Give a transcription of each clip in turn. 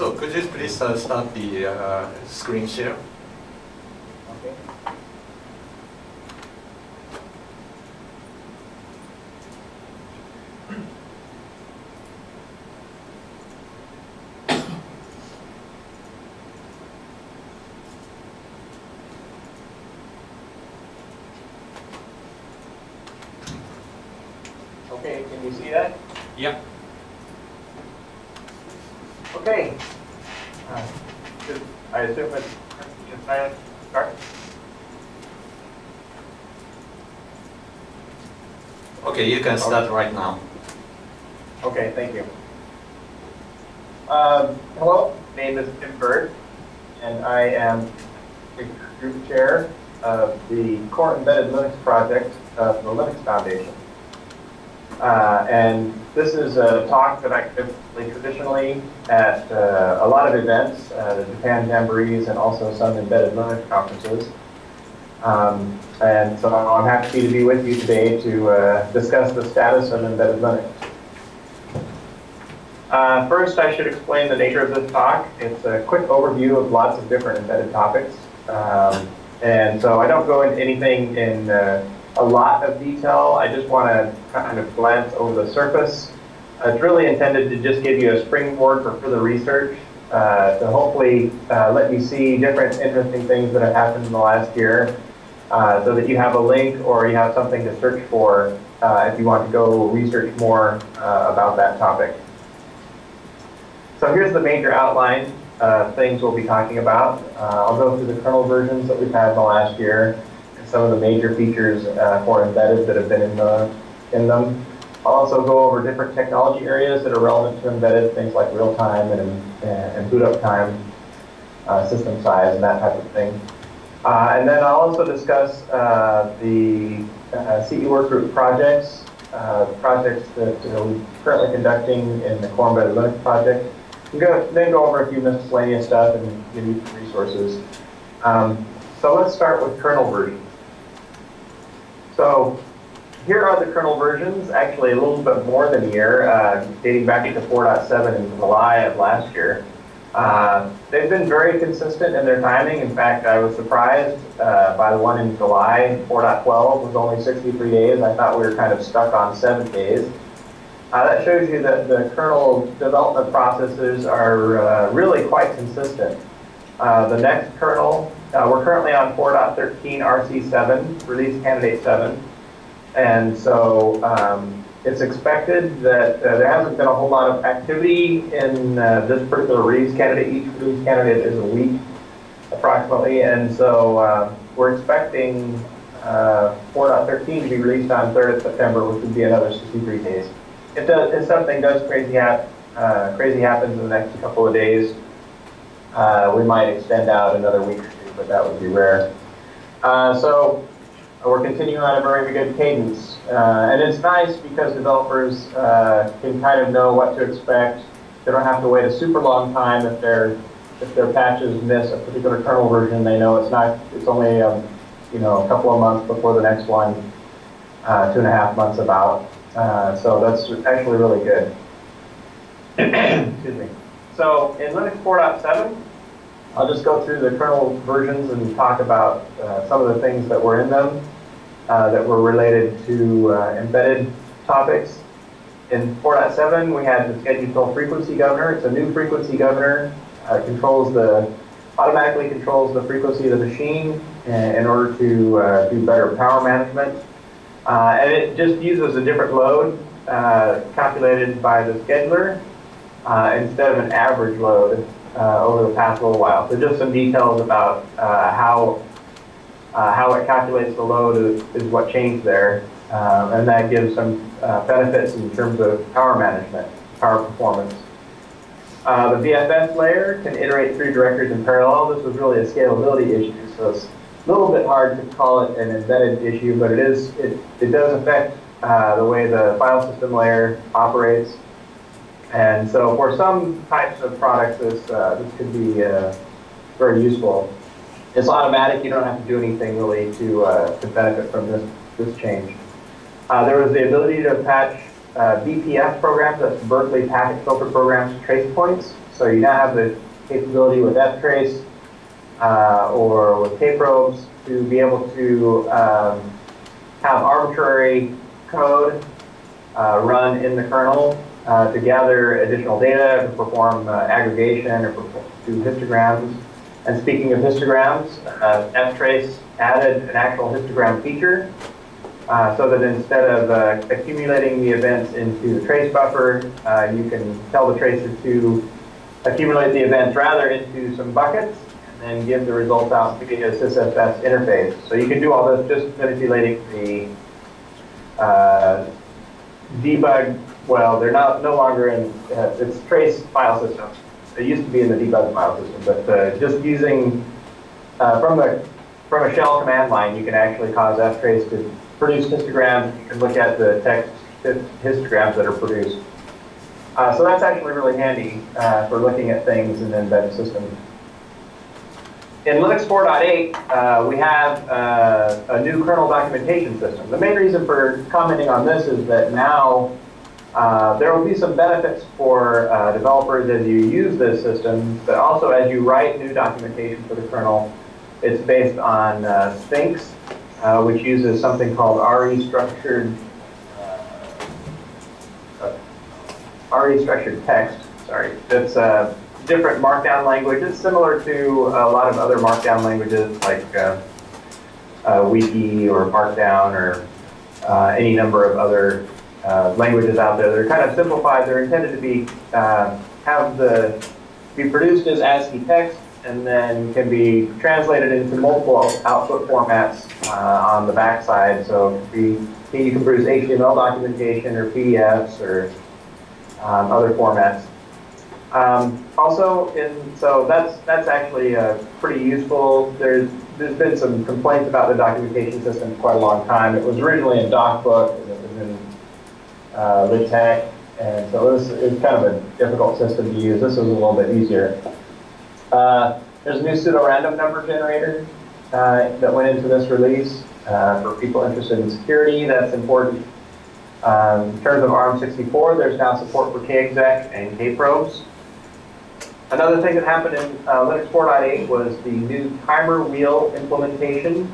So could you please uh, start the uh, screen share? Okay. Okay, can you see that? Yeah. Okay. Uh, should- I assume it's, it's silent, start? Okay, you can start right now. Okay, thank you. Um, hello, my name is Tim Bird, and I am the group chair of the Core Embedded Linux project of the Linux Foundation. Uh, and this is a talk that I give traditionally at uh, a lot of events, uh, the Japan Jamborees, and also some embedded Linux conferences. Um, and so I'm happy to be with you today to uh, discuss the status of embedded Linux. Uh, first, I should explain the nature of this talk. It's a quick overview of lots of different embedded topics. Um, and so I don't go into anything in uh, a lot of detail. I just want to kind of glance over the surface. Uh, It's really intended to just give you a springboard for further research, uh, to hopefully uh, let you see different interesting things that have happened in the last year, uh, so that you have a link or you have something to search for uh, if you want to go research more uh, about that topic. So here's the major outline things we'll be talking about. Uh, I'll go through the kernel versions that we've had in the last year and some of the major features for embedded that have been in, the, in them. I'll also go over different technology areas that are relevant to embedded, things like real time and, and, and boot up time, uh, system size, and that type of thing. Uh, and then I'll also discuss uh, the uh, CE workgroup projects, uh, projects that we're currently conducting in the Embedded Linux project. I'm going to then go over a few miscellaneous stuff and give you some resources. Um, so let's start with kernel versions. So here are the kernel versions, actually a little bit more than a year, uh, dating back to 4.7 in July of last year. Uh, they've been very consistent in their timing. In fact, I was surprised uh, by the one in July, 4.12 was only 63 days. I thought we were kind of stuck on seven days. Uh, that shows you that the kernel development processes are uh, really quite consistent. Uh, the next kernel, uh, we're currently on 4.13 RC7, release candidate 7. And so um, it's expected that uh, there hasn't been a whole lot of activity in uh, this particular release candidate. Each release candidate is a week approximately. And so uh, we're expecting uh, 4.13 to be released on 3rd of September, which would be another 63 days. If, does, if something does crazy, hap uh, crazy happens in the next couple of days, uh, we might extend out another week or two, but that would be rare. So we're continuing on a very good cadence. Uh, and it's nice because developers uh, can kind of know what to expect. They don't have to wait a super long time if their if their patches miss a particular kernel version. They know it's not. It's only um, you know a couple of months before the next one, uh, two and a half months about. Uh, so that's actually really good. Excuse me. So in Linux 4.7, I'll just go through the kernel versions and talk about uh, some of the things that were in them that were related to uh, embedded topics. In 4.7, we had the schedule frequency governor. It's a new frequency governor. Uh, controls the automatically controls the frequency of the machine in, in order to uh, do better power management. Uh, and it just uses a different load uh, calculated by the scheduler uh, instead of an average load uh, over the past little while. So just some details about uh, how uh, how it calculates the load is, is what changed there, um, and that gives some uh, benefits in terms of power management, power performance. Uh, the VFS layer can iterate through directories in parallel. This was really a scalability issue, so it's a little bit hard to call it an embedded issue, but it is it, it does affect uh, the way the file system layer operates. And so for some types of products, this, uh, this could be uh, very useful. It's automatic. You don't have to do anything really to, uh, to benefit from this, this change. Uh, there was the ability to patch uh, BPF programs, that's Berkeley Packet Filter Programs, trace points. So you now have the capability with ftrace uh, or with kprobes to be able to um, have arbitrary code uh, run in the kernel uh, to gather additional data, to perform uh, aggregation, or perform, do histograms. And speaking of histograms, uh, ftrace added an actual histogram feature uh, so that instead of uh, accumulating the events into the trace buffer, uh, you can tell the tracer to accumulate the events rather into some buckets and then give the results out to a sysfs interface. So you can do all this just manipulating the uh, debug. Well, they're not no longer in uh, it's trace file system. They used to be in the debug file system, but uh, just using from the from a shell command line, you can actually cause ftrace to produce histograms. Can look at the text histograms that are produced. Uh, so that's actually really handy uh, for looking at things in embedded systems. In Linux 4.8, uh, we have uh, a new kernel documentation system. The main reason for commenting on this is that now uh, there will be some benefits for uh, developers as you use this system, but also as you write new documentation for the kernel, it's based on Sphinx, uh, which uses something called RE structured uh, RE structured text. Sorry, it's a different Markdown language. It's similar to a lot of other Markdown languages like uh, uh Wiki or Markdown or uh, any number of other uh, languages out there. They're kind of simplified. They're intended to be have the be produced as ASCII text and then can be translated into multiple output formats uh, on the backside. So be, you can produce HTML documentation or PDFs or um, other formats. Um, also, in, so that's that's actually uh, pretty useful. There's there's been some complaints about the documentation system for quite a long time. It was originally in DocBook, and it was in uh, LibTeX, and so it was kind of a difficult system to use. This was a little bit easier. Uh, there's a new pseudo-random number generator uh, that went into this release. Uh, for people interested in security, that's important. Um, in terms of ARM64, there's now support for kexec and kprobes. Another thing that happened in uh, Linux 4.8 was the new timer wheel implementation.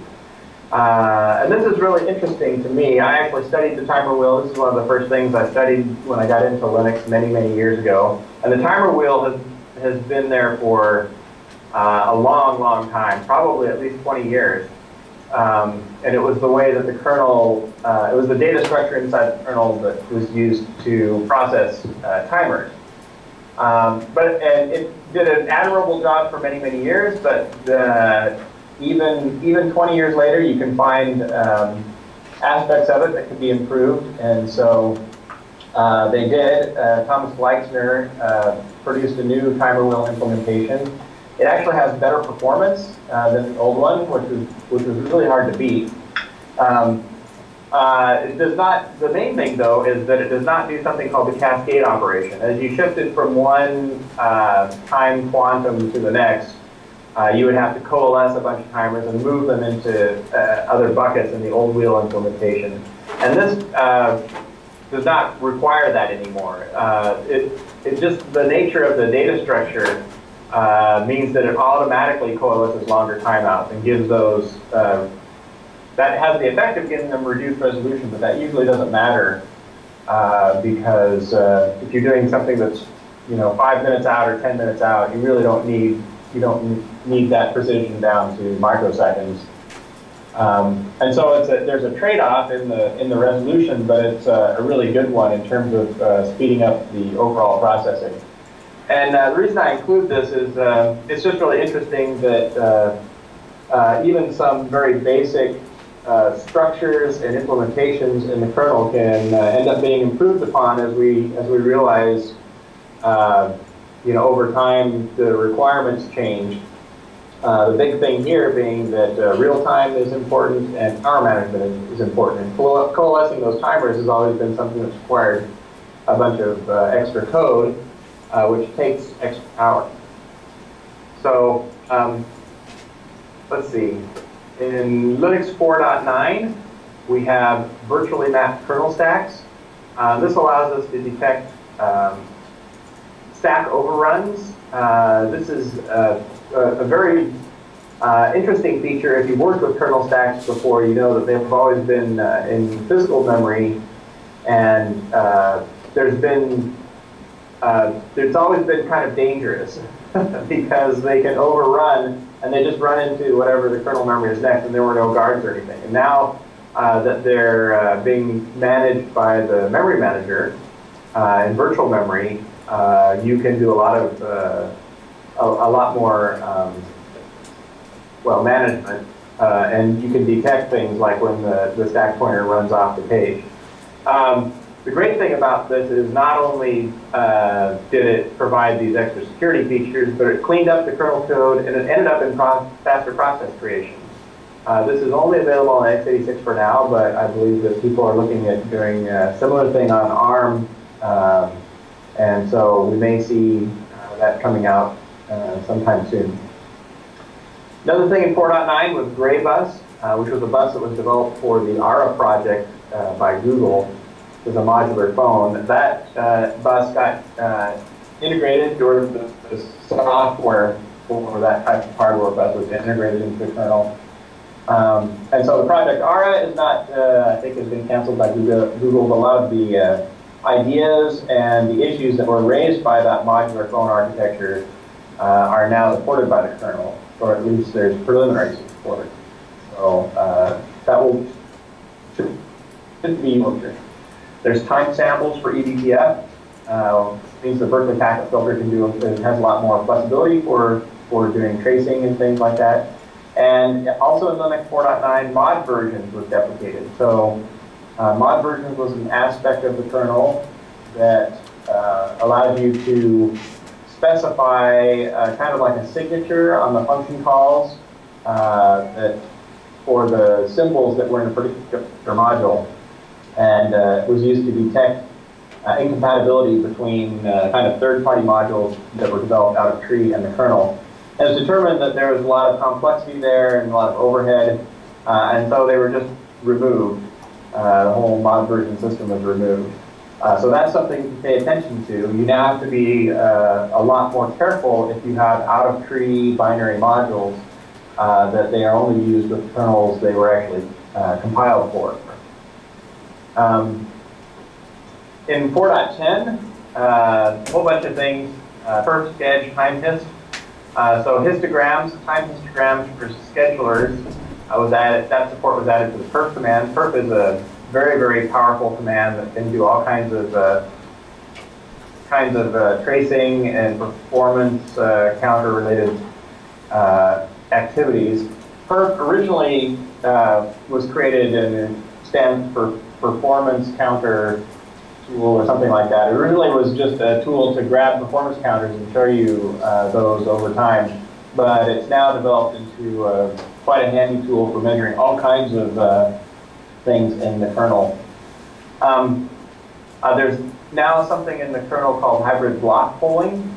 Uh, and this is really interesting to me. I actually studied the timer wheel. This is one of the first things I studied when I got into Linux many, many years ago. And the timer wheel has, has been there for uh, a long, long time, probably at least 20 years. Um, and it was the way that the kernel, uh, it was the data structure inside the kernel that was used to process uh, timers. Um, but and it did an admirable job for many, many years, but uh, even, even 20 years later, you can find um, aspects of it that could be improved. And so uh, they did. Uh, Thomas Gleixner produced a new timer wheel implementation it actually has better performance uh, than the old one, which was which was really hard to beat. Um, uh, it does not. The main thing, though, is that it does not do something called the cascade operation. As you shifted from one uh, time quantum to the next, uh, you would have to coalesce a bunch of timers and move them into uh, other buckets in the old wheel implementation. And this uh, does not require that anymore. it, it just the nature of the data structure uh, means that it automatically coalesces longer timeouts and gives those, uh, that has the effect of giving them reduced resolution, but that usually doesn't matter uh, because uh, if you're doing something that's, you know, five minutes out or 10 minutes out, you really don't need, you don't need that precision down to microseconds. Um, and so a, there's a trade-off in the in the resolution, but it's a, really good one in terms of uh, speeding up the overall processing. And uh, the reason I include this is uh, it's just really interesting that uh, uh even some very basic structures and implementations in the kernel can end up being improved upon as we as we realize, you know, over time the requirements change. The big thing here being that real time is important and power management is, important. And coalescing those timers has always been something that's required a bunch of extra code uh, which takes extra power. So um, let's see. In Linux 4.9, we have virtually mapped kernel stacks. Uh, this allows us to detect um, stack overruns. Uh, this is a, very uh, interesting feature. If you've worked with kernel stacks before, you know that they've always been uh, in physical memory, and uh, there's been uh, there's always been kind of dangerous because they can overrun and they just run into whatever the kernel memory is next, and there were no guards or anything. And now uh, that they're uh, being managed by the memory manager in virtual memory, you can do a lot of a, a, lot more. Um, well, management, uh, and you can detect things like when the, the stack pointer runs off the page. Um, the great thing about this is not only uh, did it provide these extra security features, but it cleaned up the kernel code and it ended up in pro faster process creation. Uh, this is only available on x86 for now, but I believe that people are looking at doing a similar thing on ARM, um, and so we may see uh, that coming out uh, sometime soon. Another thing in 4.9 was Greybus, uh, which was a bus that was developed for the ARA project uh, by Google. It was a modular phone. That uh, bus got uh, integrated, or the, the, software for that type of hardware bus was integrated into the kernel. Um, and so the project ARA is not, uh, I think, has been canceled by Google, Google but a lot of the uh, ideas and the issues that were raised by that modular phone architecture are now supported by the kernel or at least there's preliminary support. So uh, that will be okay. There's time samples for eBPF. Uh, means the Berkeley packet filter can do it has a lot more flexibility for for doing tracing and things like that. And also in Linux 4.9, mod versions was deprecated. So uh, mod versions was an aspect of the kernel that uh, allowed you to specify uh, kind of like a signature on the function calls uh, that for the symbols that were in a particular module. And uh, it was used to detect uh, incompatibility between kind of third-party modules that were developed out of tree and the kernel. And it was determined that there was a lot of complexity there and a lot of overhead, and so they were just removed. the whole mod version system was removed. Uh, so that's something to pay attention to. You now have to be uh, a lot more careful if you have out-of-tree binary modules uh, that they are only used with kernels they were actually uh, compiled for. Um, in 4.10, uh, a whole bunch of things. First, sched timehist. so histograms, time histograms for schedulers was added, that support was added to the perf command. Perf is a very, very powerful command that can do all kinds of uh, kinds of uh, tracing and performance uh, counter related uh, activities. Perf originally uh, was created and stands for performance counter tool or something like that. It originally was just a tool to grab performance counters and show you uh, those over time. But it's now developed into quite a handy tool for measuring all kinds of things in the kernel. Um, uh, there's now something in the kernel called hybrid block polling,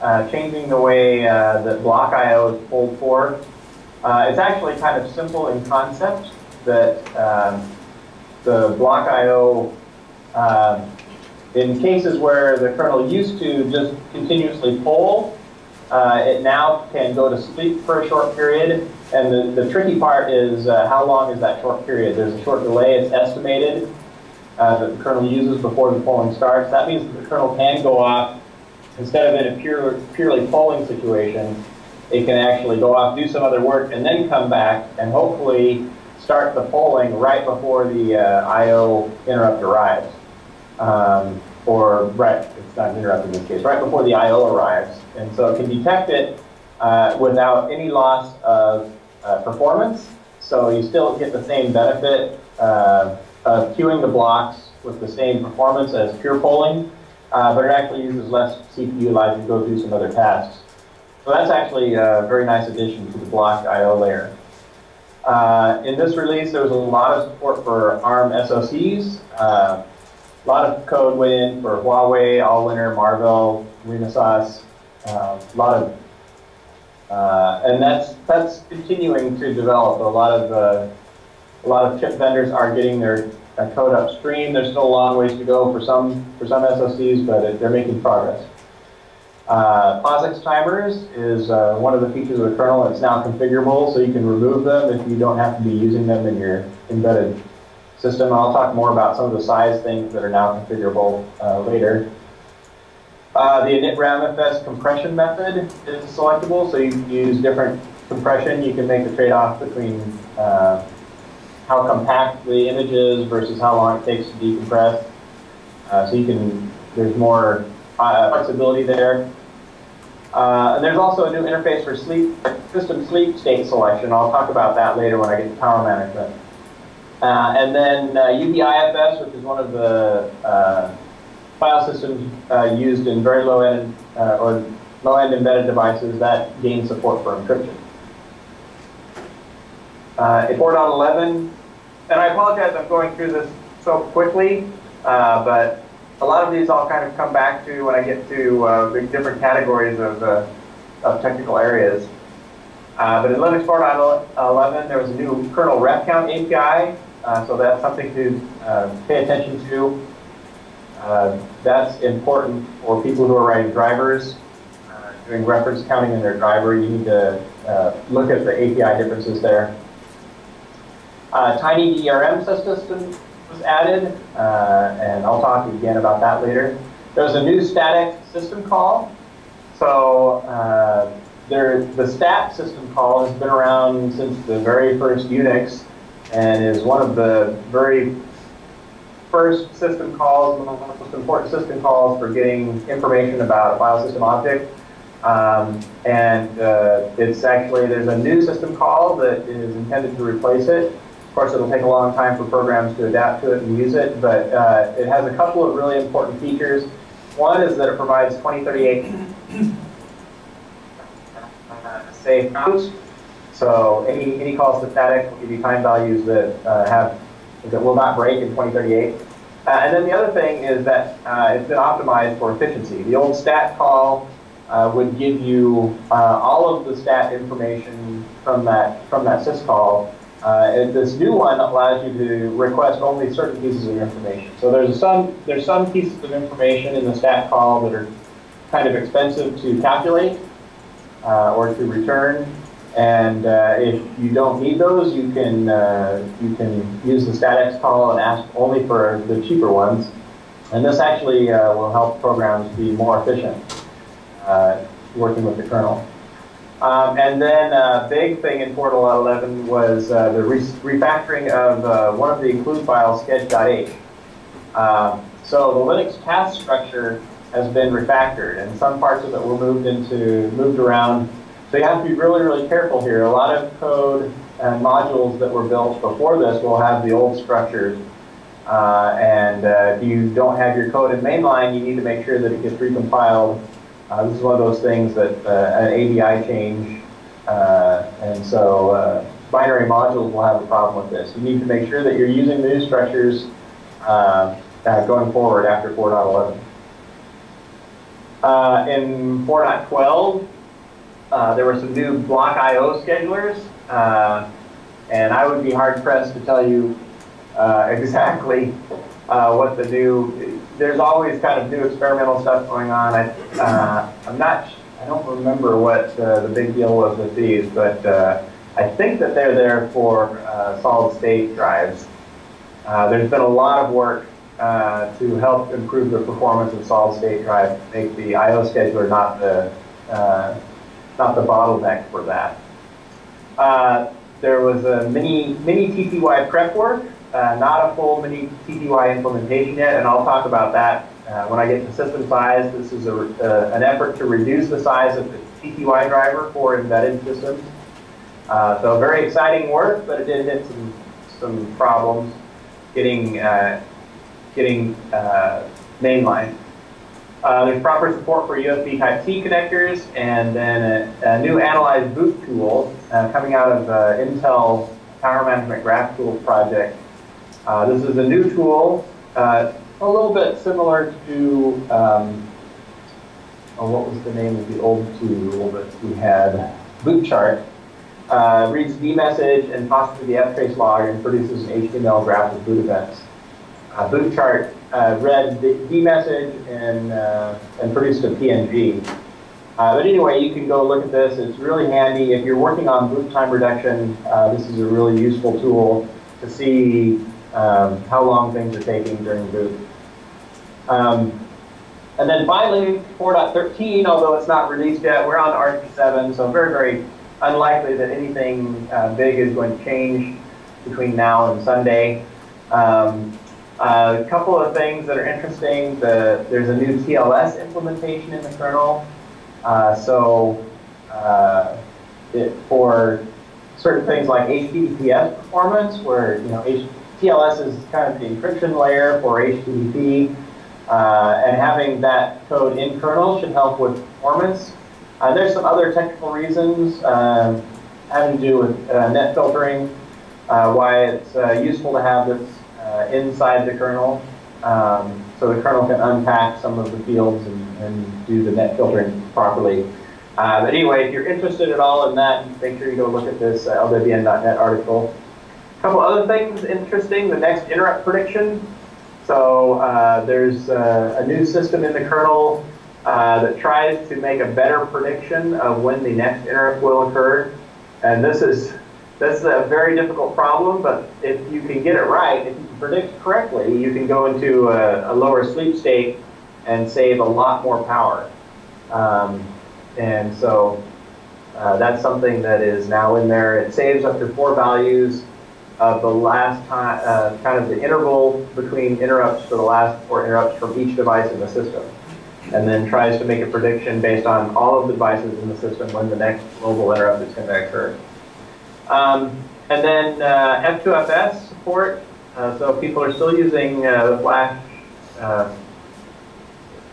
uh, changing the way uh, that block I.O. is pulled for. Uh, it's actually kind of simple in concept that um, the block I.O. Um, in cases where the kernel used to just continuously poll, uh, it now can go to sleep for a short period and the, the tricky part is uh, how long is that short period? There's a short delay, it's estimated, uh, that the kernel uses before the polling starts. That means that the kernel can go off, instead of in a pure, purely polling situation, it can actually go off, do some other work, and then come back and hopefully start the polling right before the uh, I.O. interrupt arrives. Um, or, right, it's not an interrupt in this case, right before the I.O. arrives. And so it can detect it uh, without any loss of uh, performance. So you still get the same benefit uh, of queuing the blocks with the same performance as pure polling, uh, but it actually uses less CPU life to go through some other tasks. So that's actually a very nice addition to the block I.O. layer. Uh, in this release, there was a lot of support for ARM SoCs. Uh, a lot of code went in for Huawei, Allwinner, Marvell, Renesas. A lot of uh, and that's that's continuing to develop. A lot of uh, a lot of chip vendors are getting their uh, code upstream. There's still a long ways to go for some for some SoCs, but it, they're making progress. Uh, POSIX timers is uh, one of the features of the kernel. It's now configurable, so you can remove them if you don't have to be using them in your embedded system. I'll talk more about some of the size things that are now configurable uh, later. Uh, the initramfs compression method is selectable, so you can use different compression. You can make the trade-off between uh, how compact the image is versus how long it takes to decompress. Uh, so you can, there's more uh, flexibility there. Uh, and there's also a new interface for sleep system sleep state selection. I'll talk about that later when I get to power management. Uh, and then uh, UBIFS, which is one of the uh, file systems uh, used in very low end uh, or low end embedded devices that gain support for encryption. Uh, in 4.11, and I apologize I'm going through this so quickly, but a lot of these I'll kind of come back to when I get to uh, the different categories of, uh, of technical areas. Uh, but in Linux 4.11, there was a new kernel ref count API, uh, so that's something to uh, pay attention to. Uh, that's important for people who are writing drivers, doing reference counting in their driver. You need to look at the API differences there. Tiny DRM system was added, uh, and I'll talk again about that later. There's a new statx system call. So uh, there, the stat system call has been around since the very first Unix and is one of the very first system calls, one of the most important system calls for getting information about a file system object. Um, and uh, it's actually, there's a new system call that is intended to replace it Of course, it'll take a long time for programs to adapt to it and use it, but uh, it has a couple of really important features. One is that it provides 2038 uh, safe routes. So any, any calls to statx will give you time values that uh, have that will not break in 2038. Uh, and then the other thing is that uh, it's been optimized for efficiency. The old stat call uh, would give you uh, all of the stat information from that from that syscall uh, and this new one allows you to request only certain pieces of information. So there's some there's some pieces of information in the stat call that are kind of expensive to calculate or to return. And uh, if you don't need those, you can uh, you can use the statx call and ask only for the cheaper ones. And this actually uh, will help programs be more efficient uh, working with the kernel. Um, and then a uh, big thing in Portal 11 was uh, the re refactoring of one of the include files, sched.h. Um, so the Linux task structure has been refactored, and some parts of it were moved into moved around. So you have to be really, really careful here. A lot of code and modules that were built before this will have the old structures. Uh, and uh, if you don't have your code in mainline, you need to make sure that it gets recompiled uh, this is one of those things that uh, an ABI change, uh, and so uh, binary modules will have a problem with this. You need to make sure that you're using the new structures going forward after 4.11. in 4.12, there were some new block I.O. schedulers, and I would be hard pressed to tell you exactly what the new there's always kind of new experimental stuff going on. I, uh, I'm not, I don't remember what uh, the big deal was with these, but uh, I think that they're there for uh, solid state drives. Uh, there's been a lot of work uh, to help improve the performance of solid state drives, make the I/O scheduler not the not the bottleneck for that. there was a mini mini TTY prep work uh, not a full mini TTY implementation yet, and I'll talk about that uh, when I get to system size. This is a, uh, an effort to reduce the size of the TTY driver for embedded systems. Uh, so very exciting work, but it did hit some, some problems getting, uh, getting uh, there's proper support for USB Type-C connectors, and then a, a, new Analyze Boot tool coming out of Intel Power Management Graph Tools project uh, this is a new tool, uh, a little bit similar to, um, oh, what was the name of the old tool that we had? Boot chart. Uh, reads dmesg and passes through the ftrace log and produces an HTML graph of boot events. Uh, boot chart uh, read the dmesg and, uh, and produced a PNG. Uh, but anyway, you can go look at this. It's really handy. If you're working on boot time reduction, uh, this is a really useful tool to see um, how long things are taking during boot. Um, and then finally, 4.13, although it's not released yet, we're on RC7, so very, very unlikely that anything uh, big is going to change between now and Sunday. Um, a couple of things that are interesting, the, there's a new TLS implementation in the kernel. Uh, so uh, it, for certain things like HTTPS performance, where you know H TLS is kind of the encryption layer for HTTP, uh, and having that code in kernel should help with performance. Uh, there's some other technical reasons um, having to do with uh, net filtering, uh, why it's useful to have this inside the kernel. Um, so the kernel can unpack some of the fields and, and do the net filtering properly. Uh, but anyway, if you're interested at all in that, make sure you go look at this uh, LWN.net article. A couple other things interesting, the next interrupt prediction. So uh, there's uh, a new system in the kernel uh, that tries to make a better prediction of when the next interrupt will occur. And this is this is a very difficult problem, but if you can get it right, if you can predict correctly, you can go into a, a lower sleep state and save a lot more power. Um, and so uh, that's something that is now in there. It saves up to four values of the last time, uh, kind of the interval between interrupts for the last four interrupts from each device in the system. And then tries to make a prediction based on all of the devices in the system when the next mobile interrupt is going to occur. Um, and then uh, F2FS support. Uh, so people are still using uh, the Flash, uh,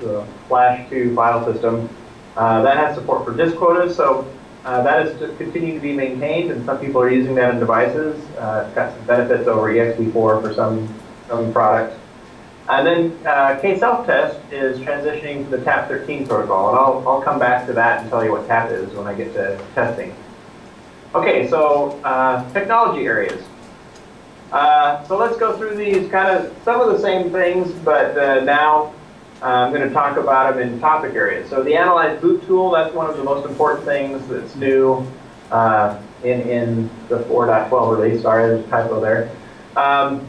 the Flash 2 file system. Uh, that has support for disk quotas, so uh, that is just continuing to be maintained, and some people are using that in devices. it's got some benefits over ext4 for some, some products. And then uh, K-self-test is transitioning to the TAP13 protocol, and I'll, I'll come back to that and tell you what TAP is when I get to testing. Okay, so uh, technology areas. Uh, so let's go through these kind of some of the same things, but uh, now uh, I'm going to talk about them in topic areas. So the Analyze Boot tool, that's one of the most important things that's new uh, in, in the 4.12 release. Sorry, there's a typo there. Um,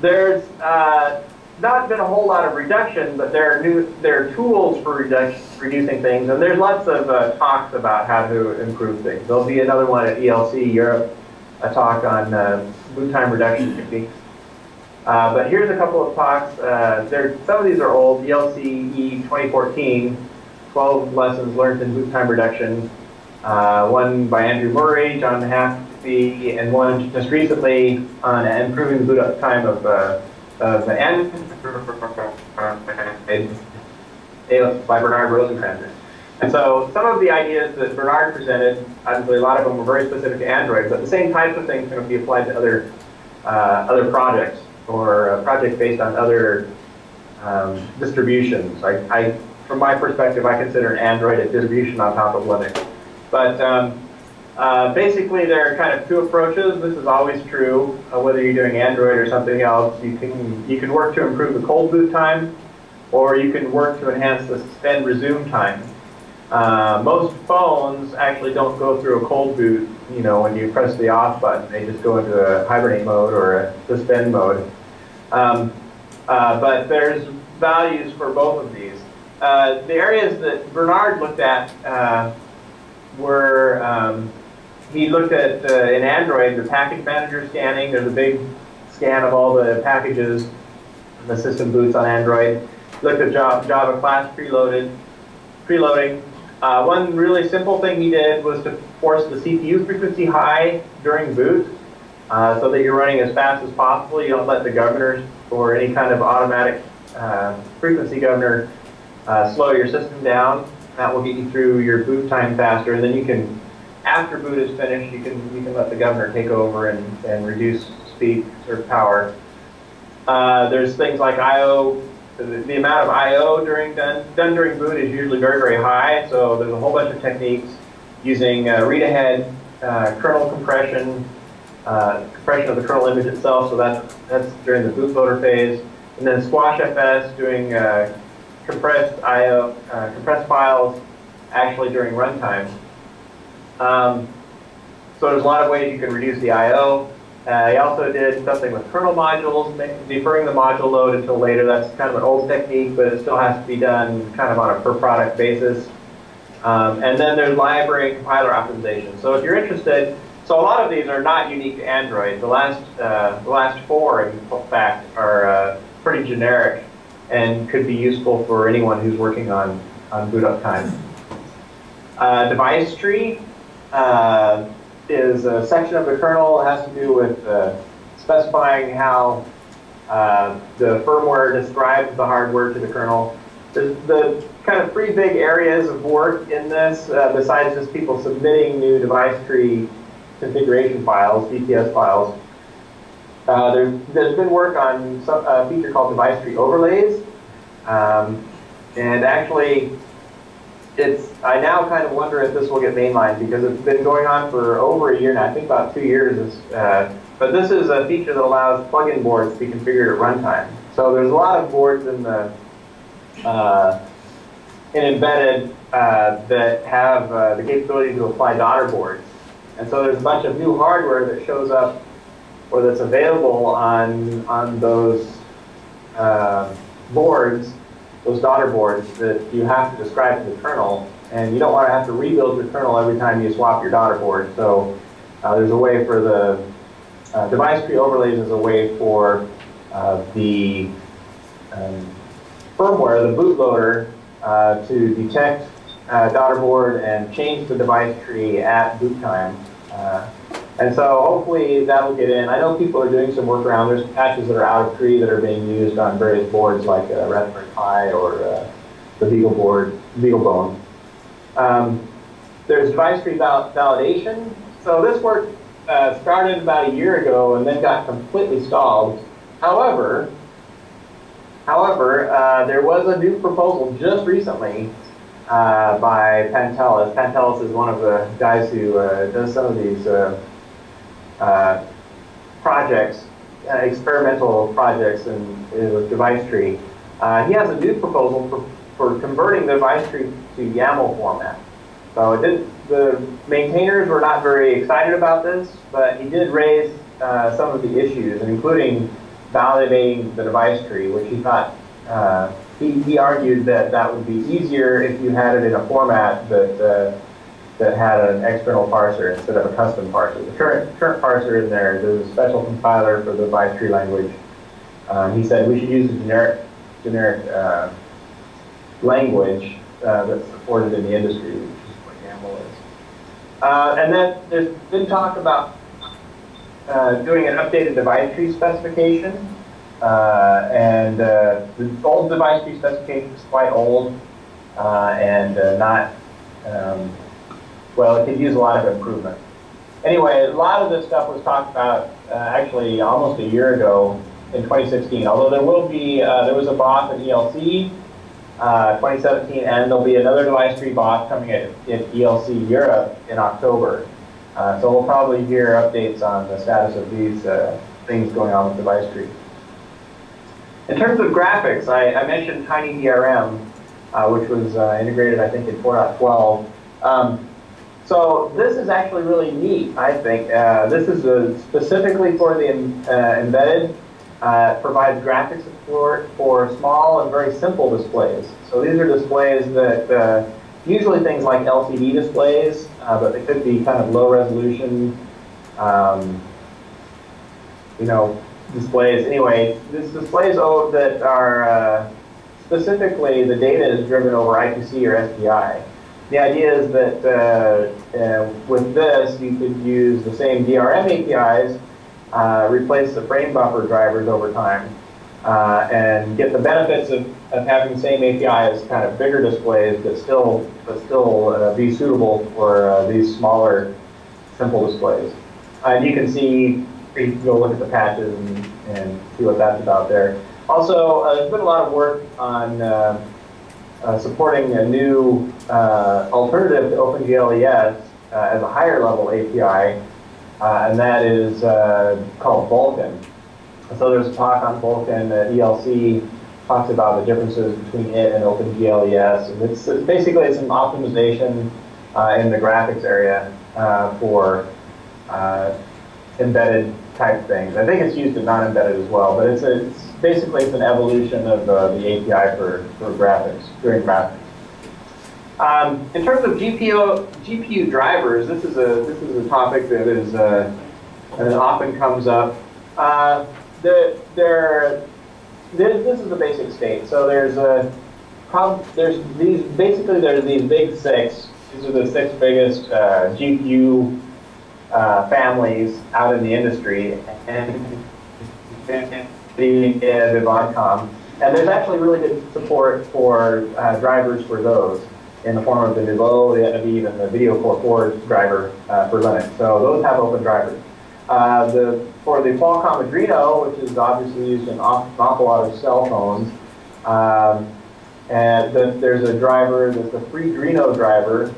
there's uh, not been a whole lot of reduction, but there are new there are tools for reducing things, and there's lots of uh, talks about how to improve things. There'll be another one at ELC Europe, a talk on uh, boot time reduction techniques. Uh, but here's a couple of talks. Uh, there, some of these are old. ELCE 2014, 12 lessons learned in boot time reduction. Uh, one by Andrew Murray, John Hackby, and one just recently on improving the boot up time of uh, of N by Bernard Rosenkranz. And so some of the ideas that Bernard presented, obviously a lot of them were very specific to Android, but the same types of things can be applied to other uh, other projects or uh, projects based on other um, distributions. I, I, from my perspective, I consider an Android a distribution on top of Linux. But um, uh, basically, there are kind of two approaches. This is always true, uh, whether you're doing Android or something else. You can you can work to improve the cold boot time, or you can work to enhance the suspend resume time. Uh, most phones actually don't go through a cold boot. You know, when you press the off button, they just go into a hibernate mode or a suspend mode. Um, uh, but there's values for both of these. Uh, the areas that Bernard looked at were um, he looked at, uh, in Android, the package manager scanning. There's a big scan of all the packages the system boots on Android. Looked at Java, Java class preloaded, preloading. Uh, one really simple thing he did was to force the CPU frequency high during boot uh, so that you're running as fast as possible. You don't let the governors or any kind of automatic uh, frequency governor uh, slow your system down. That will get you through your boot time faster, and then you can after boot is finished, you can you can let the governor take over and, and reduce speed or power. Uh, there's things like I/O. The, the, amount of I/O during done done during boot is usually very very high. So there's a whole bunch of techniques using uh, read ahead, uh, kernel compression, uh, compression of the kernel image itself. So that's that's during the bootloader phase, and then Squash FS doing uh, compressed I/O, uh, compressed files actually during runtime. Um, so there's a lot of ways you can reduce the I.O. Uh, he also did something with kernel modules, deferring the module load until later. That's kind of an old technique, but it still has to be done kind of on a per product basis. Um, and then there's library and compiler optimization. So if you're interested, so a lot of these are not unique to Android. The last, uh, the last four, in fact, are uh, pretty generic and could be useful for anyone who's working on, on boot up time. Uh, device tree uh, is a section of the kernel. It has to do with uh, specifying how uh, the firmware describes the hardware to the kernel. The, the kind of three big areas of work in this, uh, besides just people submitting new device tree configuration files, DTS files, uh, there's, there's been work on some, a feature called device tree overlays. Um, and actually, it's I now kind of wonder if this will get mainlined because it's been going on for over a year now. I think about two years. Uh, but this is a feature that allows plugin boards to be configured at runtime. So there's a lot of boards in the uh, in embedded uh, that have uh, the capability to apply daughter boards. And so there's a bunch of new hardware that shows up or that's available on on those uh, boards those daughter boards that you have to describe to the kernel, and you don't want to have to rebuild your kernel every time you swap your daughter board. So uh, there's a way for the uh, device tree overlays is a way for uh, the um, firmware, the bootloader, uh, to detect uh, daughter board and change the device tree at boot time. Uh, and so hopefully that will get in. I know people are doing some work around. There's patches that are out of tree that are being used on various boards like uh, Raspberry Pi or uh, the Beagle board, BeagleBone. Um, there's device tree val validation. So this work uh, started about a year ago and then got completely stalled. However, however, uh, there was a new proposal just recently uh, by Pantelis. Pantelis is one of the guys who uh, does some of these uh, projects, uh, experimental projects in, in, device tree. Uh, he has a new proposal for, for converting the device tree to YAML format. So the maintainers were not very excited about this, but he did raise uh, some of the issues, including validating the device tree, which he thought, uh, he, he argued that that would be easier if you had it in a format that uh, that had an external parser instead of a custom parser. The current, current parser in there, there's a special compiler for the device tree language. Um, he said we should use a generic, generic uh, language uh, that's supported in the industry, which is what YAML is. Uh, and then there's been talk about uh, doing an updated device tree specification. Uh, and the old device tree specification is quite old and not um, well, it could use a lot of improvement. Anyway, a lot of this stuff was talked about uh, actually almost a year ago in 2016. Although there will be, uh, there was a BOF at ELC uh, 2017, and there'll be another device tree BOF coming at, at ELC Europe in October. Uh, so we'll probably hear updates on the status of these uh, things going on with device tree. In terms of graphics, I, I mentioned TinyDRM, uh, which was integrated, I think, in 4.12. Um, so this is actually really neat, I think. Uh, this is a, specifically for the uh, embedded, uh, provides graphics support for small and very simple displays. So these are displays that, uh, usually things like LCD displays, uh, but they could be kind of low resolution, um, you know, displays. Anyway, these displays that are uh, specifically the data is driven over I2C or SPI the idea is that uh, uh, with this, you could use the same DRM APIs, uh, replace the frame buffer drivers over time, uh, and get the benefits of, of having the same API as kind of bigger displays, but still, but still uh, be suitable for uh, these smaller, simple displays. and you can see, you can go look at the patches and, and see what that's about there. Also, there's been a lot of work on supporting a new uh, alternative to OpenGL uh, as a higher level API, uh, and that is uh, called Vulkan. So there's a talk on Vulkan at ELC talks about the differences between it and OpenGL ES, And it's, it's basically some optimization uh, in the graphics area for embedded type things. I think it's used in non-embedded as well, but it's, a, it's basically it's an evolution of uh, the API for, for graphics, doing graphics. Um, in terms of GPU, GPU drivers, this is a this is a topic that is uh, that often comes up. Uh, the, there, this, is the basic state. So there's a there's these basically there's these big six. These are the six biggest uh, GPU uh, families out in the industry, and the the Broadcom. And there's actually really good support for uh, drivers for those in the form of the Nouveau, the Etnaviv, and the Video Core 4 driver uh, for Linux. So those have open drivers. Uh, the, for the Qualcomm Adreno, which is obviously used in an awful lot of cell phones, um, and the, there's a driver, there's the Freedreno driver,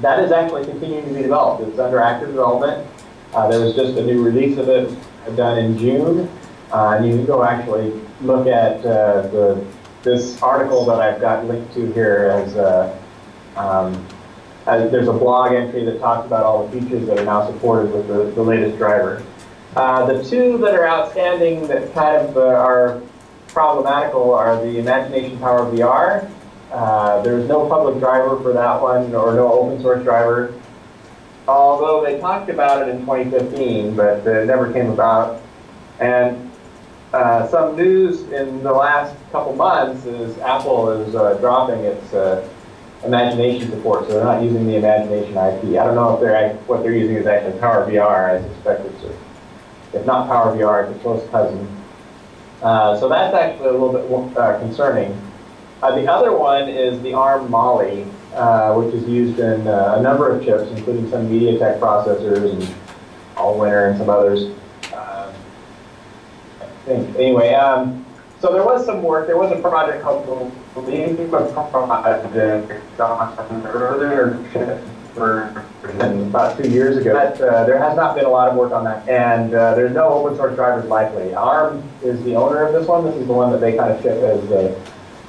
that is actually continuing to be developed. It's under active development. Uh, there was just a new release of it done in June. Uh, and you can go actually look at uh, the, this article that I've got linked to here as uh, um, uh, there's a blog entry that talks about all the features that are now supported with the, the latest driver. Uh, the two that are outstanding that kind of uh, are problematical are the Imagination PowerVR. Uh, there's no public driver for that one or no open source driver. Although they talked about it in 2015, but it never came about. And uh, some news in the last couple months is Apple is uh, dropping its imagination support, so they're not using the imagination IP. I don't know if they're what they're using is actually PowerVR. I suspect it's a, if not PowerVR, it's a close cousin. Uh, so that's actually a little bit uh, concerning. Uh, the other one is the ARM Mali, uh, which is used in uh, a number of chips, including some MediaTek processors and Allwinner and some others. Um, I think. Anyway, um, so there was some work. There was a project called the project earlier about two years ago. But, uh, there has not been a lot of work on that, and uh, there's no open source drivers likely. ARM is the owner of this one. This is the one that they kind of ship as the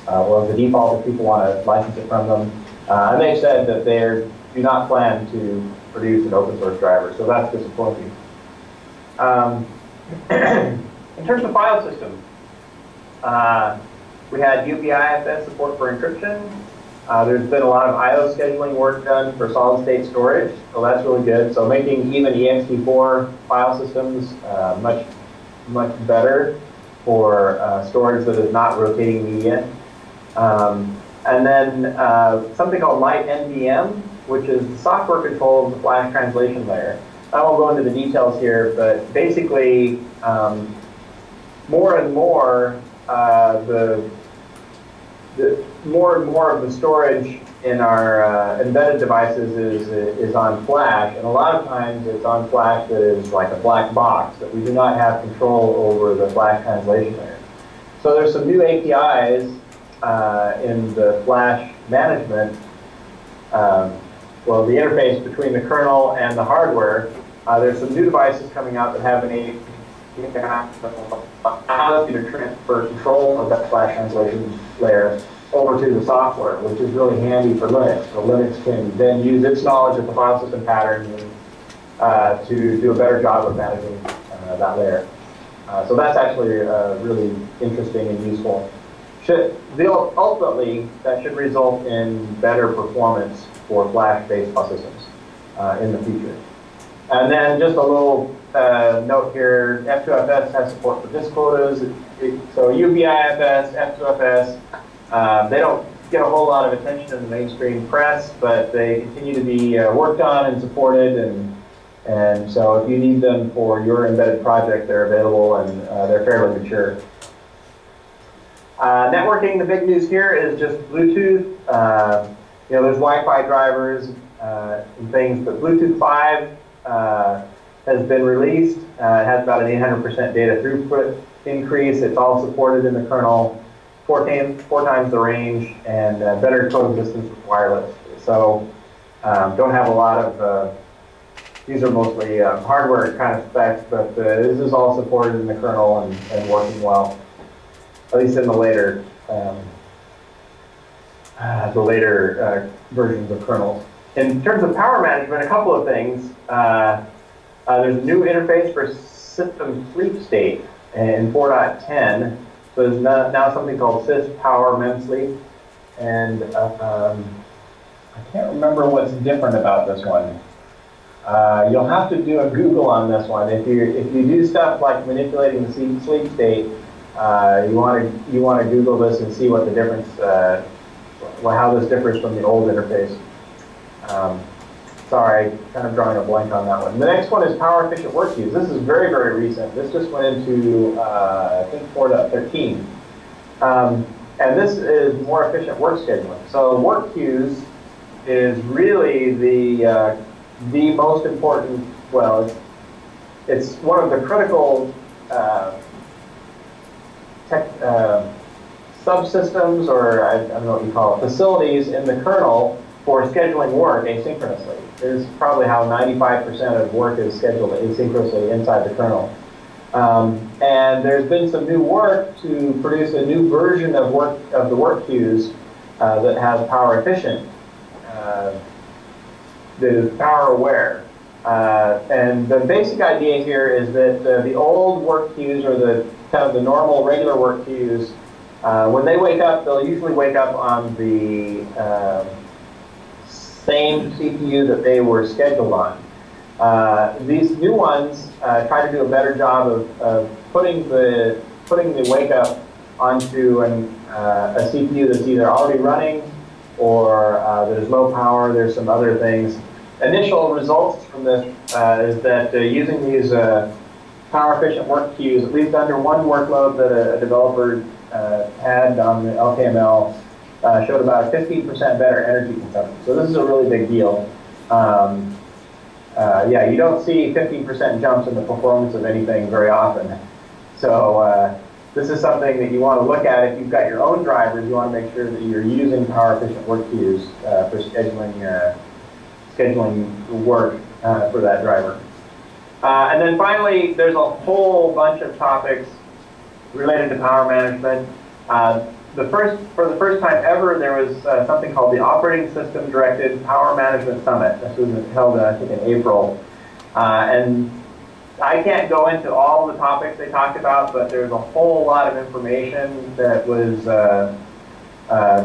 uh, well the default if people want to license it from them. Uh, and they said that they do not plan to produce an open source driver, so that's disappointing. Um, in terms of file system, uh, we had UBIFS support for encryption. Uh, there's been a lot of I.O. scheduling work done for solid state storage, so that's really good. So making even ext4 file systems uh, much, much better for uh, storage that is not rotating media. Um, and then uh, something called LightNVM, which is software control of the flash translation layer. I won't go into the details here, but basically, um, more and more uh, the, the more and more of the storage in our uh, embedded devices is, is on flash, and a lot of times it's on flash that is like a black box, that we do not have control over the flash translation layer. So there's some new APIs uh, in the flash management, um, well, the interface between the kernel and the hardware. Uh, there's some new devices coming out that have an allows you to transfer control of that flash translation layer over to the software, which is really handy for Linux. So Linux can then use its knowledge of the file system patterns uh, to do a better job of managing uh, that layer. Uh, so that's actually uh, really interesting and useful. Should, ultimately, that should result in better performance for flash-based file systems uh, in the future. And then just a little uh, note here, F2FS has support for disk quotas. so UBIFS, F2FS, um, they don't get a whole lot of attention in the mainstream press, but they continue to be uh, worked on and supported. And, and so if you need them for your embedded project, they're available and uh, they're fairly mature. Uh, networking, the big news here is just Bluetooth. Uh, you know, there's Wi-Fi drivers uh, and things, but Bluetooth 5 has been released. Uh, it has about an 800% data throughput increase. It's all supported in the kernel, four, times, four times the range, and uh, better coexistence with wireless. So um, don't have a lot of, uh, these are mostly uh, hardware kind of specs, but uh, this is all supported in the kernel and, and working well, at least in the later um, uh, the later versions of kernels. In terms of power management, a couple of things. Uh, there's a new interface for system sleep state in 4.10. So there's now, something called sys power memsleep. And uh, um, I can't remember what's different about this one. Uh, you'll have to do a Google on this one. If you if you do stuff like manipulating the sleep, sleep state, uh, you want to you want to Google this and see what the difference, uh, how this differs from the old interface. Um, sorry, kind of drawing a blank on that one. The next one is power efficient work queues. This is very very recent. This just went into uh, I think 4.13. Um, and this is more efficient work scheduling. So work queues is really the uh, the most important, well, it's, one of the critical uh, tech, uh, subsystems, or I, I, don't know what you call it, facilities in the kernel for scheduling work asynchronously. This is probably how 95% of work is scheduled asynchronously inside the kernel. Um, and there's been some new work to produce a new version of work of the work queues uh, that has power efficient uh, that is power aware. Uh, and the basic idea here is that the old work queues or the kind of the normal regular work queues, uh, when they wake up, they'll usually wake up on the um, same CPU that they were scheduled on. Uh, these new ones uh, try to do a better job of, of, putting the putting the wake up onto an, uh, a CPU that's either already running or there's low power, there's some other things initial results from this uh, is that uh, using these uh, power efficient work queues, at least under one workload that a, developer uh, had on the LKML, uh, showed about a 15% better energy consumption. So this is a really big deal. Um, uh, yeah, you don't see 15% jumps in the performance of anything very often. So this is something that you want to look at if you've got your own drivers. You want to make sure that you're using power efficient work queues for scheduling scheduling work uh, for that driver. Uh, and then finally, there's a whole bunch of topics related to power management. Uh, the first, for the first time ever, there was uh, something called the Operating System Directed Power Management Summit. This was held, I think, in April. Uh, and I can't go into all the topics they talked about, but there's a whole lot of information that was uh,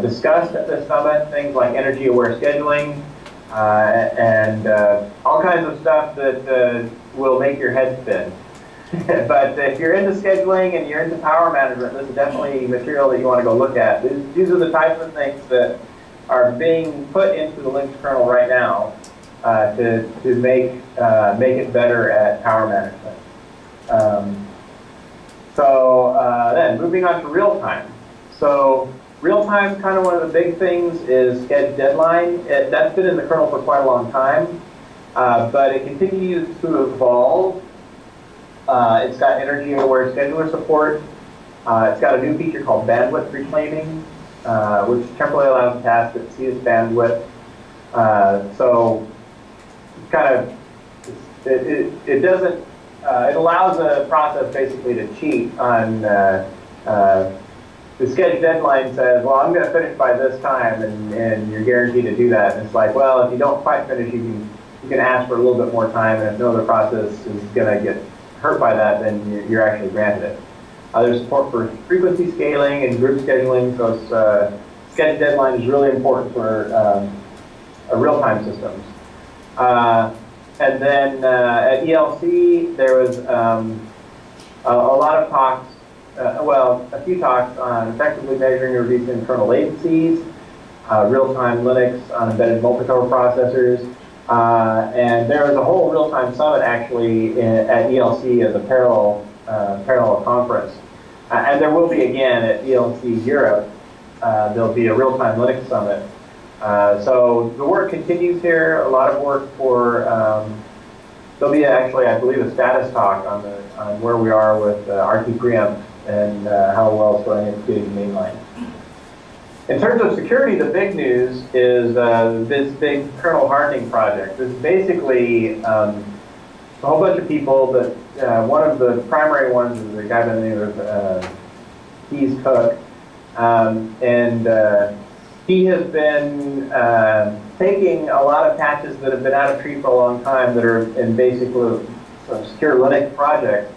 discussed at this summit, things like energy-aware scheduling, uh, and uh, all kinds of stuff that uh, will make your head spin. but if you're into scheduling and you're into power management, this is definitely material that you want to go look at. These, are the types of things that are being put into the Linux kernel right now uh, to, to make, uh, make it better at power management. Um, so uh, then moving on to real time. So Real time, kind of one of the big things is Sched deadline. It, that's been in the kernel for quite a long time, uh, but it continues to evolve. Uh, it's got energy aware scheduler support. Uh, it's got a new feature called bandwidth reclaiming, uh, which temporarily allows tasks that see its bandwidth. Uh, so kind of, it, it, it doesn't, uh, it allows a process basically to cheat on the Sched deadline says, well, I'm going to finish by this time, and, and you're guaranteed to do that. And it's like, well, if you don't quite finish, you can you can ask for a little bit more time, and no other process is going to get hurt by that, then you're actually granted it. Uh, there's support for frequency scaling and group scheduling, so uh, Sched deadline is really important for um, real-time systems. Uh, and then uh, at ELC, there was um, a, a lot of talks uh, well, a few talks on effectively measuring or reducing internal latencies, uh, real-time Linux on embedded multi-core processors, uh, and there was a whole real-time summit actually in, at ELC as a parallel uh, parallel conference, uh, and there will be again at ELC Europe. Uh, there'll be a real-time Linux summit. so the work continues here. A lot of work for um, there'll be actually, I believe, a status talk on the on where we are with RT preempt and uh, how well it's going into the mainline. In terms of security, the big news is uh, this big kernel hardening project. This is basically um, a whole bunch of people, but uh, one of the primary ones is a guy by the name of uh, Cook. Um, and uh, he has been uh, taking a lot of patches that have been out of tree for a long time that are in basically some secure Linux projects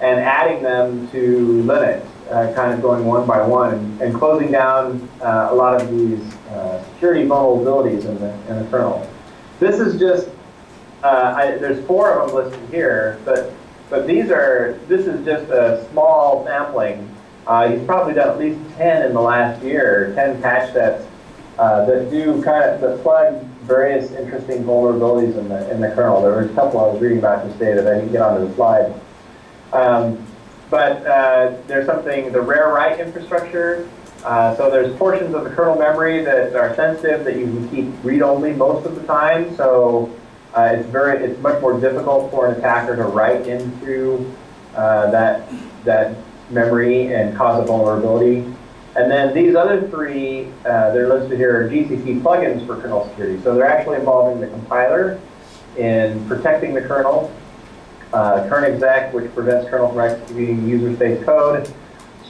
and adding them to Linux, uh, kind of going one by one and, and closing down uh, a lot of these uh, security vulnerabilities in the, in the kernel. This is just, uh, I, there's four of them listed here, but, but these are, this is just a small sampling. Uh, he's probably done at least 10 in the last year, 10 patch sets uh, that do kind of, that plug various interesting vulnerabilities in the, in the kernel. There were a couple I was reading about today that I didn't get onto the slide. Um, but uh, there's something, the rare write infrastructure. Uh, so there's portions of the kernel memory that are sensitive that you can keep read-only most of the time. So uh, it's very, it's much more difficult for an attacker to write into uh, that that memory and cause a vulnerability. And then these other three, uh, they're listed here, are GCC plugins for kernel security. So they're actually involving the compiler in protecting the kernel uh, kernexec, which prevents kernel from executing user space code,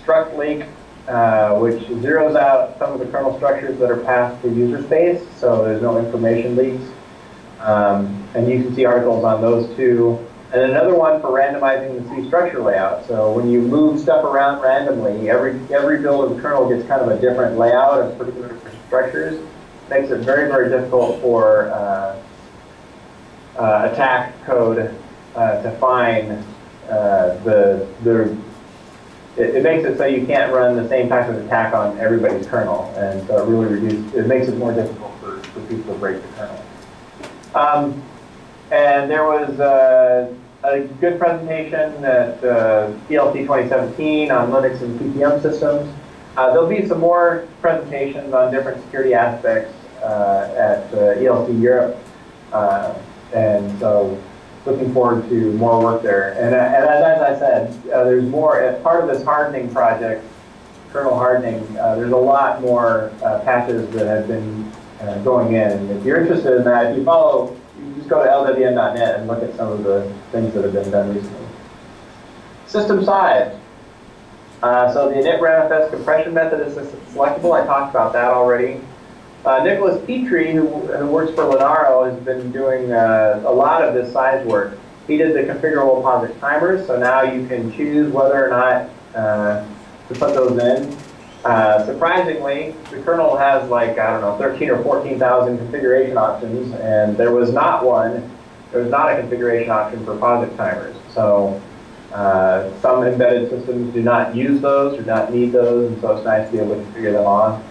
struct leak, uh, which zeroes out some of the kernel structures that are passed through user space, so there's no information leaks. Um, and you can see articles on those two. And another one for randomizing the C structure layout. So when you move stuff around randomly, every every build of the kernel gets kind of a different layout of particular structures. Makes it very, very difficult for uh, uh, attack code uh, to find uh, the, the it, it, makes it so you can't run the same type of attack on everybody's kernel, and so it really reduces, it makes it more difficult for, for people to break the kernel. Um, and there was uh, a good presentation at uh, ELC 2017 on Linux and PPM systems. Uh, there'll be some more presentations on different security aspects uh, at uh, ELC Europe, uh, and so looking forward to more work there. And, uh, and as I said, uh, there's more, as part of this hardening project, kernel hardening, uh, there's a lot more uh, patches that have been uh, going in. And if you're interested in that, if you follow, you just go to lwn.net and look at some of the things that have been done recently. System size. Uh, so the initramfs compression method is selectable. I talked about that already. Uh, Nicolas Pitre, who, who, works for Linaro, has been doing uh, a lot of this size work. He did the configurable POSIX timers, so now you can choose whether or not uh, to put those in. Uh, surprisingly, the kernel has like, I don't know, 13 or 14,000 configuration options, and there was not one, there was not a configuration option for POSIX timers. So uh, some embedded systems do not use those, do not need those, and so it's nice to be able to configure them on.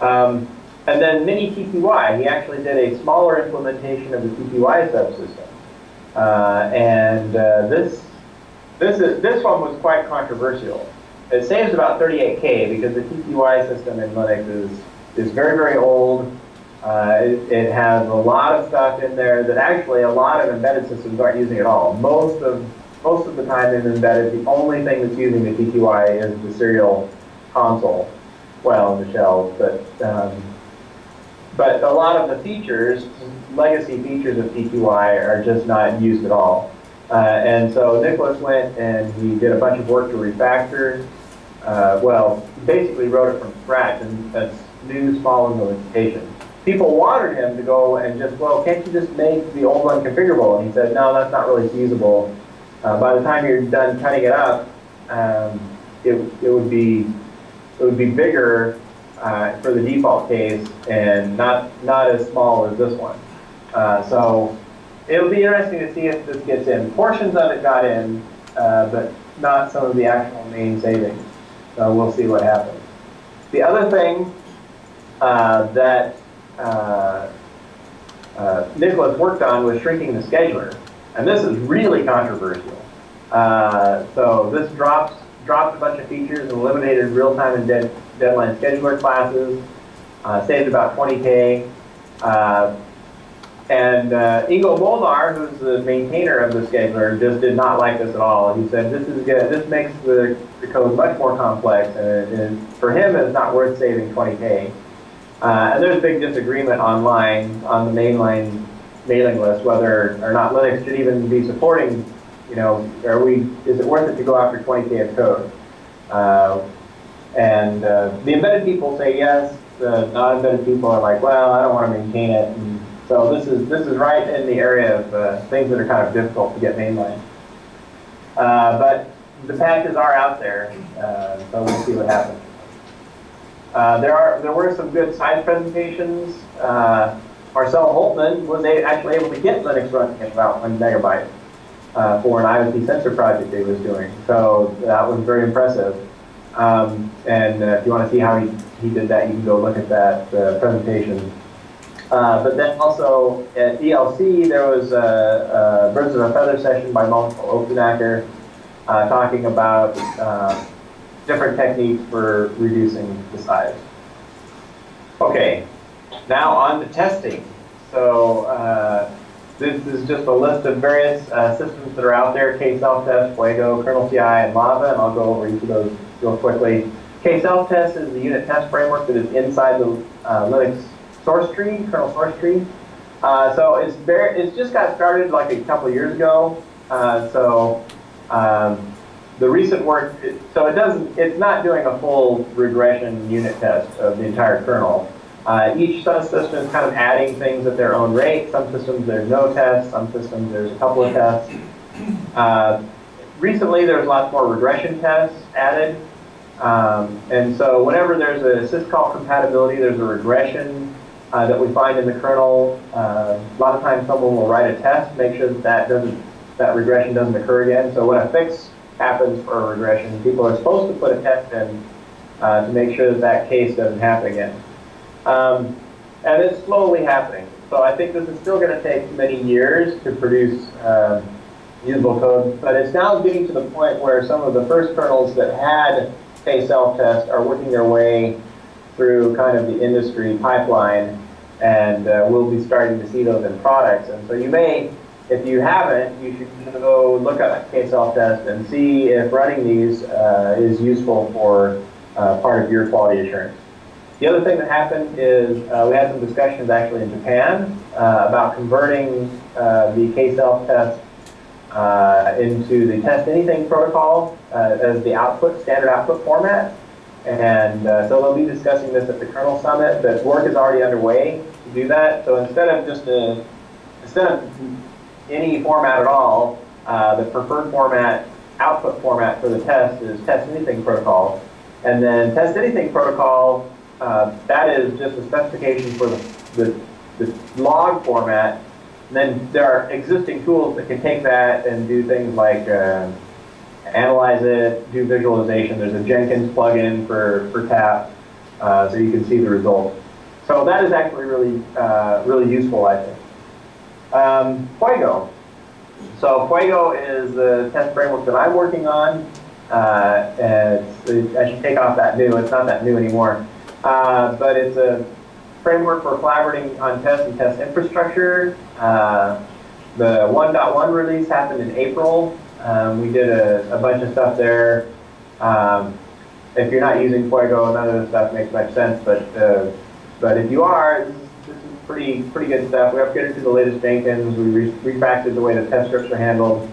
Um, and then Mini TTY, he actually did a smaller implementation of the TTY subsystem. Uh, and uh, this, this, is, this one was quite controversial. It saves about 38K because the TTY system in Linux is, is very, very old. Uh, it, it, has a lot of stuff in there that actually a lot of embedded systems aren't using at all. Most of, most of the time in embedded, the only thing that's using the TTY is the serial console, well, the shells, but um, but a lot of the features, legacy features of TTY are just not used at all. Uh, and so Nicolas went and he did a bunch of work to refactor. Uh, well, basically wrote it from scratch and that's new small implementation. People wanted him to go and just, well, can't you just make the old one configurable? And he said, no, that's not really feasible. Uh, by the time you're done cutting it up, um, it, it would be it would be bigger uh, for the default case and not, not as small as this one. Uh, so it'll be interesting to see if this gets in. Portions of it got in, uh, but not some of the actual main savings. So we'll see what happens. The other thing uh, that uh, uh, Nicolas worked on was shrinking the scheduler. And this is really controversial. so this drops dropped a bunch of features and eliminated real-time and dead, deadline scheduler classes, uh, saved about 20K. Uh, and uh, Ingo Molnar, who's the maintainer of the scheduler, just did not like this at all. He said, this is good. This makes the, the code much more complex, and, and for him, it's not worth saving 20K. Uh, and there's big disagreement online on the mainline mailing list whether or not Linux should even be supporting you know, are we, is it worth it to go after 20K of code? Uh, and uh, the embedded people say yes. The non-embedded people are like, well, I don't want to maintain it. And so this is this is right in the area of uh, things that are kind of difficult to get mainlined. Uh, but the patches are out there, uh, so we'll see what happens. Uh, there are there were some good side presentations. Uh, Marcel Holtmann was actually able to get Linux running at about one megabyte for an IoT sensor project he was doing. So that was very impressive. Um, and uh, if you want to see how he, he did that, you can go look at that uh, presentation. Uh, but then also at ELC, there was a, a Birds of a Feather session by Michael Opdenacker uh, talking about uh, different techniques for reducing the size. Okay, now on to testing. So uh, this is just a list of various systems that are out there, K-Self-Test, Fuego, kernel CI, and Lava, and I'll go over each of those real quickly. K-Self-Test is the unit test framework that is inside the uh, Linux source tree, kernel source tree. Uh, so it's very, it's just got started like a couple years ago. Uh, so um, the recent work, so it doesn't, it's not doing a full regression unit test of the entire kernel. Uh, each subsystem is kind of adding things at their own rate. Some systems there's no tests, some systems there's a couple of tests. Uh, recently there's lots more regression tests added. Um, and so whenever there's a syscall compatibility, there's a regression uh, that we find in the kernel. Uh, a lot of times someone will write a test, make sure that that, doesn't, that regression doesn't occur again. So when a fix happens for a regression, people are supposed to put a test in uh, to make sure that that case doesn't happen again. Um, and it's slowly happening. So I think this is still going to take many years to produce um, usable code, but it's now getting to the point where some of the first kernels that had a self-test are working their way through kind of the industry pipeline, and uh, we'll be starting to see those in products. And so you may, if you haven't, you should go look at K-Self-Test and see if running these uh, is useful for uh, part of your quality assurance. The other thing that happened is uh, we had some discussions actually in Japan uh, about converting uh, the K-self test uh, into the test anything protocol uh, as the output, standard output format. And uh, so they'll be discussing this at the kernel summit, but work is already underway to do that. So instead of just a, instead of any format at all, the preferred format, output format for the test is test anything protocol. And then test anything protocol uh, that is just a specification for the, the, the log format. And then there are existing tools that can take that and do things like uh, analyze it, do visualization. There's a Jenkins plugin for, for TAP, uh, so you can see the results. So that is actually really, uh, really useful, I think. Um, Fuego. So Fuego is the test framework that I'm working on. Uh, and I should take off that new. It's not that new anymore. Uh, but it's a framework for collaborating on test and test infrastructure. Uh, the 1.1 release happened in April. Um, we did a, a, bunch of stuff there. Um, if you're not using Fuego, none of this stuff makes much sense, but uh, but if you are, this is, pretty pretty good stuff. We upgraded to the latest Jenkins. We re refactored the way the test scripts are handled.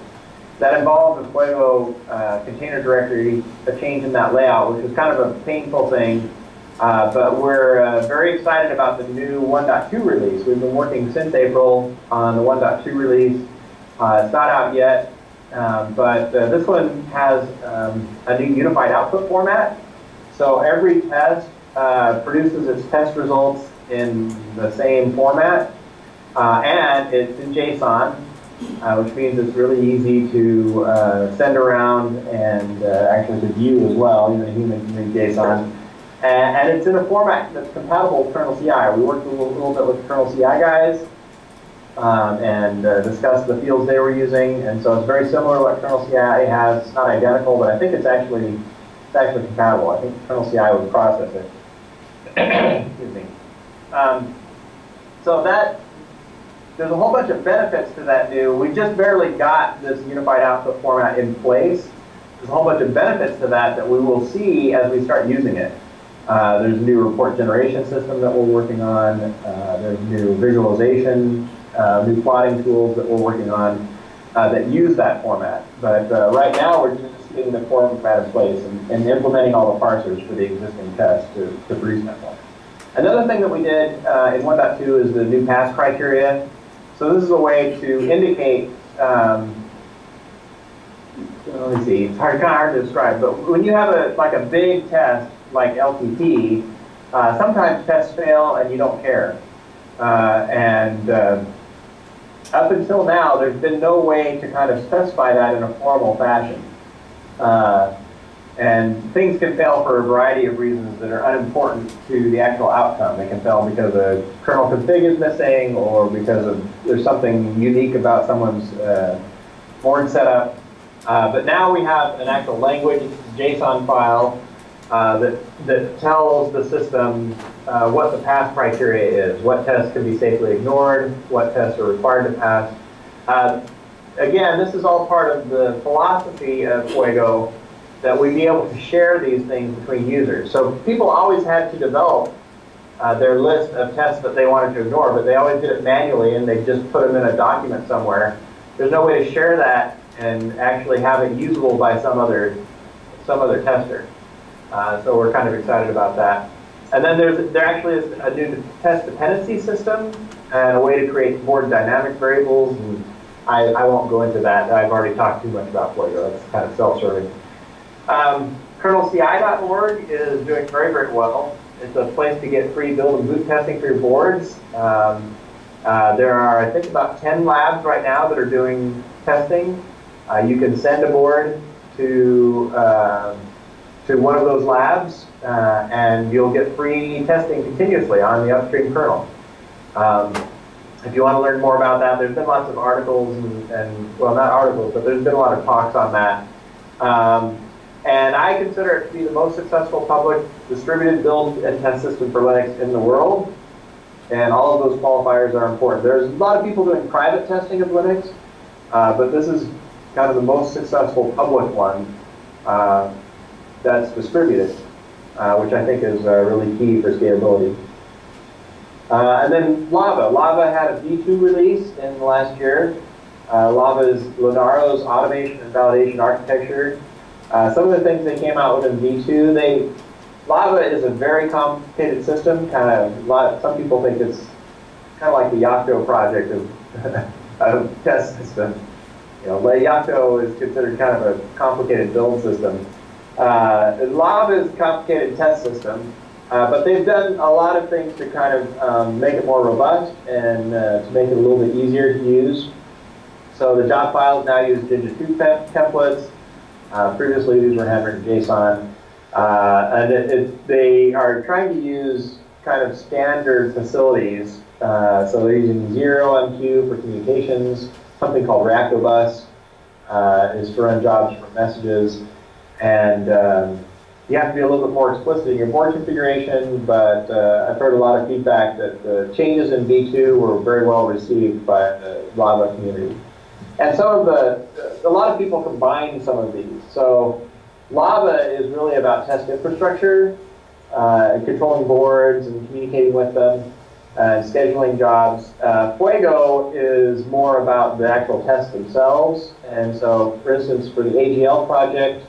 That involved a Fuego uh, container directory, a change in that layout, which was kind of a painful thing uh, but we're uh, very excited about the new 1.2 release. We've been working since April on the 1.2 release. Uh, it's not out yet, um, but uh, this one has um, a new unified output format. So every test uh, produces its test results in the same format, and it's in JSON, which means it's really easy to send around and actually to view as well. Even a human read JSON. And, and, it's in a format that's compatible with kernel CI. We worked a little, little bit with kernel CI guys um, and uh, discussed the fields they were using. And so it's very similar to what kernel CI has. It's not identical, but I think it's actually it's actually compatible. I think kernel CI would process it. Excuse me. Um, so that there's a whole bunch of benefits to that new. We just barely got this unified output format in place. There's a whole bunch of benefits to that that we will see as we start using it. Uh, there's a new report generation system that we're working on. Uh, there's new visualization, uh, new plotting tools that we're working on uh, that use that format. But uh, right now we're just getting the format in place and, and implementing all the parsers for the existing test to, to produce that one. Another thing that we did in 1.2 is the new pass criteria. So this is a way to indicate, um, let me see, it's hard, kind of hard to describe, but when you have a like a big test like LTP, uh, sometimes tests fail and you don't care. Uh, and uh, up until now, there's been no way to kind of specify that in a formal fashion. Uh, and things can fail for a variety of reasons that are unimportant to the actual outcome. They can fail because a kernel config is missing or because of there's something unique about someone's uh, board setup. Uh, but now we have an actual language, JSON file uh, that, that tells the system uh, what the pass criteria is, what tests can be safely ignored, what tests are required to pass. Uh, again, this is all part of the philosophy of Fuego that we be able to share these things between users. So people always had to develop uh, their list of tests that they wanted to ignore, but they always did it manually and they just put them in a document somewhere. There's no way to share that and actually have it usable by some other some other tester. Uh, so we're kind of excited about that. And then there's there actually is a new test dependency system and a way to create more dynamic variables. And I, I won't go into that. I've already talked too much about Fuego. That's kind of self-serving. Um, kernelci.org is doing very, very well. It's a place to get free build and boot testing for your boards. Um, uh, there are, I think, about 10 labs right now that are doing testing. Uh, you can send a board to, uh, to one of those labs, uh, and you'll get free testing continuously on the upstream kernel. Um, if you want to learn more about that, there's been lots of articles and, and well, not articles, but there's been a lot of talks on that. Um, and I consider it to be the most successful public distributed build and test system for Linux in the world. And all of those qualifiers are important. There's a lot of people doing private testing of Linux, uh, but this is kind of the most successful public one uh, that's distributed, uh, which I think is uh, really key for scalability. Uh, and then Lava. Lava had a V2 release in the last year. Uh, Lava is Linaro's automation and validation architecture. Uh, some of the things they came out with in V2, they Lava is a very complicated system. Kind of, lot, some people think it's kind of like the Yocto project of, of test system. You know, Yocto is considered kind of a complicated build system. Uh, Lava is a complicated test system, uh, but they've done a lot of things to kind of um, make it more robust and uh, to make it a little bit easier to use. So the job files now use Jinja2 templates. Uh, previously, these were handwritten JSON. Uh, and it, it, they are trying to use kind of standard facilities. Uh, so they're using Zero ZeroMQ for communications, something called Reactobus uh, is to run jobs for messages. And um, you have to be a little bit more explicit in your board configuration, but uh, I've heard a lot of feedback that the changes in V2 were very well received by the Lava community. And some of the, a lot of people combine some of these. So Lava is really about test infrastructure, uh, controlling boards and communicating with them, and scheduling jobs. Uh, Fuego is more about the actual tests themselves. And so, for instance, for the AGL project,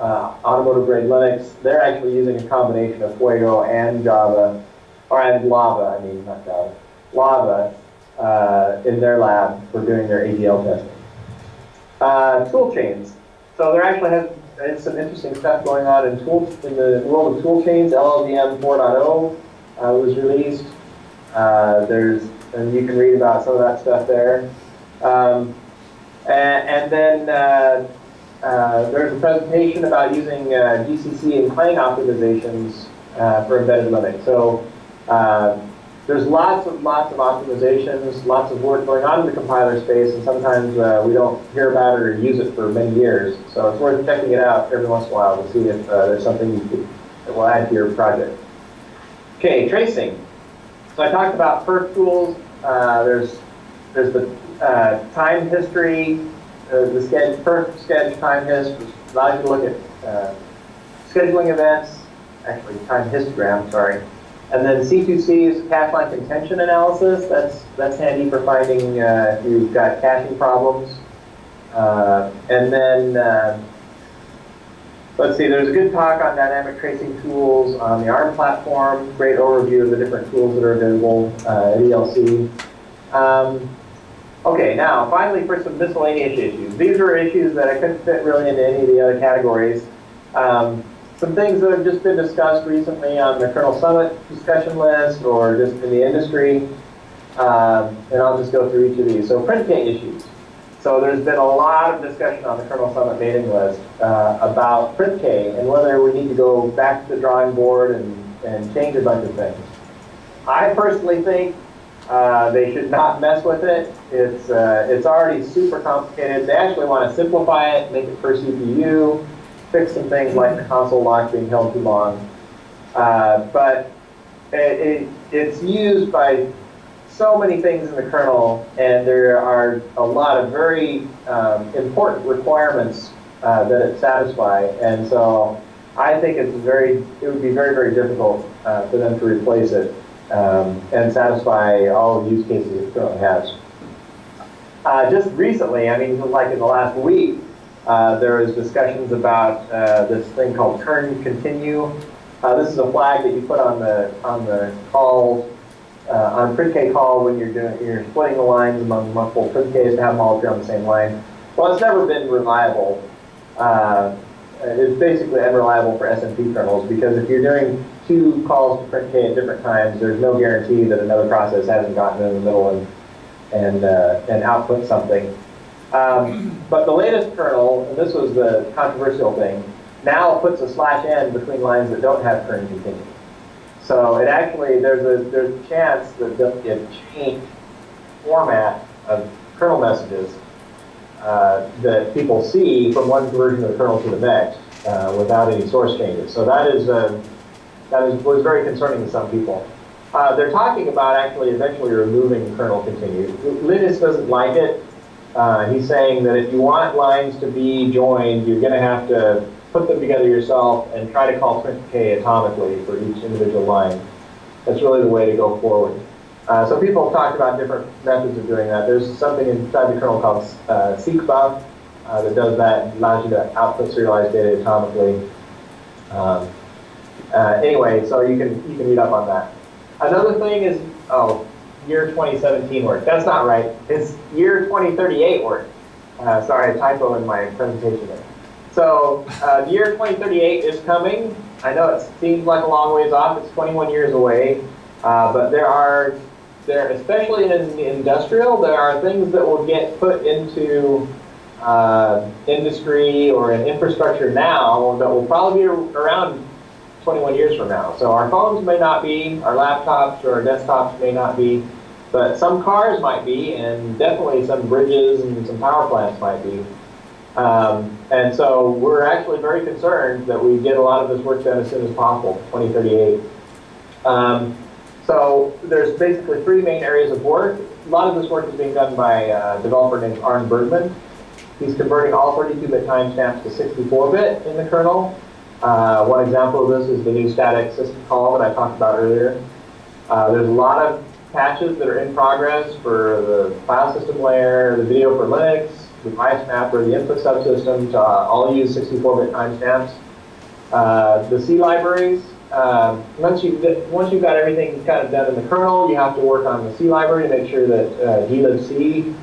uh, automotive grade Linux, they're actually using a combination of Fuego and Java, or and Lava, I mean, not Java, Lava uh, in their lab for doing their AGL testing. Uh, tool chains. So there actually has been some interesting stuff going on in tool in the world of tool chains. LLVM 4.0 uh, was released. Uh, there's and you can read about some of that stuff there. Um, and, and, then uh, uh, there's a presentation about using uh, GCC and Clang optimizations for embedded Linux. So there's lots of lots of optimizations, lots of work going on in the compiler space, and sometimes uh, we don't hear about it or use it for many years. So it's worth checking it out every once in a while to see if uh, there's something you could, that will add to your project. Okay, tracing. So I talked about perf tools. Uh, there's there's the uh, time history, uh, the sched, perf sched time history, allows you to look at uh, scheduling events, actually time histogram, sorry. And then C2C is cache line contention analysis. That's that's handy for finding uh, if you've got caching problems. Uh, and then uh, let's see, there's a good talk on dynamic tracing tools on the ARM platform, great overview of the different tools that are available uh, at ELC. Um, okay, now finally for some miscellaneous issues. These are issues that I couldn't fit really into any of the other categories. Um, some things that have just been discussed recently on the Kernel Summit discussion list or just in the industry. Um, and I'll just go through each of these. So printk issues. So there's been a lot of discussion on the Kernel Summit mailing list uh, about K and whether we need to go back to the drawing board and, and change a bunch of things. I personally think uh, they should not mess with it. It's, uh, it's already super complicated. They actually want to simplify it, make it per CPU, fix some things like the console lock being held too long. Uh, but it, it, it's used by so many things in the kernel, and there are a lot of very um, important requirements uh, that it satisfies. And so I think it's very, it would be very, very difficult uh, for them to replace it um, and satisfy all the use cases it currently has. Uh, just recently, I mean, like in the last week, uh, there was discussions about uh, this thing called turn continue. Uh, this is a flag that you put on the on the calls uh, on PrintK call when you're doing you're splitting the lines among multiple PrintKs to have them all appear on the same line. Well, it's never been reliable. Uh, it's basically unreliable for SMP kernels because if you're doing two calls to PrintK at different times, there's no guarantee that another process hasn't gotten in the middle and and uh, and output something. Um, but the latest kernel, and this was the controversial thing, now puts a slash n between lines that don't have turn continue. So it actually, there's a, there's a chance that the change format of kernel messages uh, that people see from one version of the kernel to the next uh, without any source changes. So that is, uh, that is was very concerning to some people. Uh, they're talking about actually eventually removing kernel continue. Linus doesn't like it. Uh, he's saying that if you want lines to be joined, you're going to have to put them together yourself and try to call print k atomically for each individual line. That's really the way to go forward. Uh, so people have talked about different methods of doing that. There's something inside the kernel called uh, seq_buf uh, that does that, and allows you to output serialized data atomically. Um, uh, anyway, so you can you can read up on that. Another thing is, oh, year 2017 work. That's not right. It's year 2038 work. Uh, sorry, a typo in my presentation there. So uh, the year 2038 is coming. I know it seems like a long ways off. It's 21 years away. Uh, but there are, there, especially in the industrial, there are things that will get put into uh, industry or in infrastructure now that will probably be around 21 years from now. So our phones may not be, our laptops or our desktops may not be, but some cars might be, and definitely some bridges and some power plants might be. Um, and so we're actually very concerned that we get a lot of this work done as soon as possible, 2038. Um, so there's basically three main areas of work. A lot of this work is being done by a developer named Arnd Bergmann. He's converting all 32-bit timestamps to 64-bit in the kernel. Uh, one example of this is the new statx system call that I talked about earlier. Uh, there's a lot of patches that are in progress for the file system layer, the video for Linux, the mapper, the input subsystems, uh, all use 64-bit timestamps. Uh, the C libraries, uh, once, you, once you've got everything kind of done in the kernel, you have to work on the C library to make sure that uh, glibc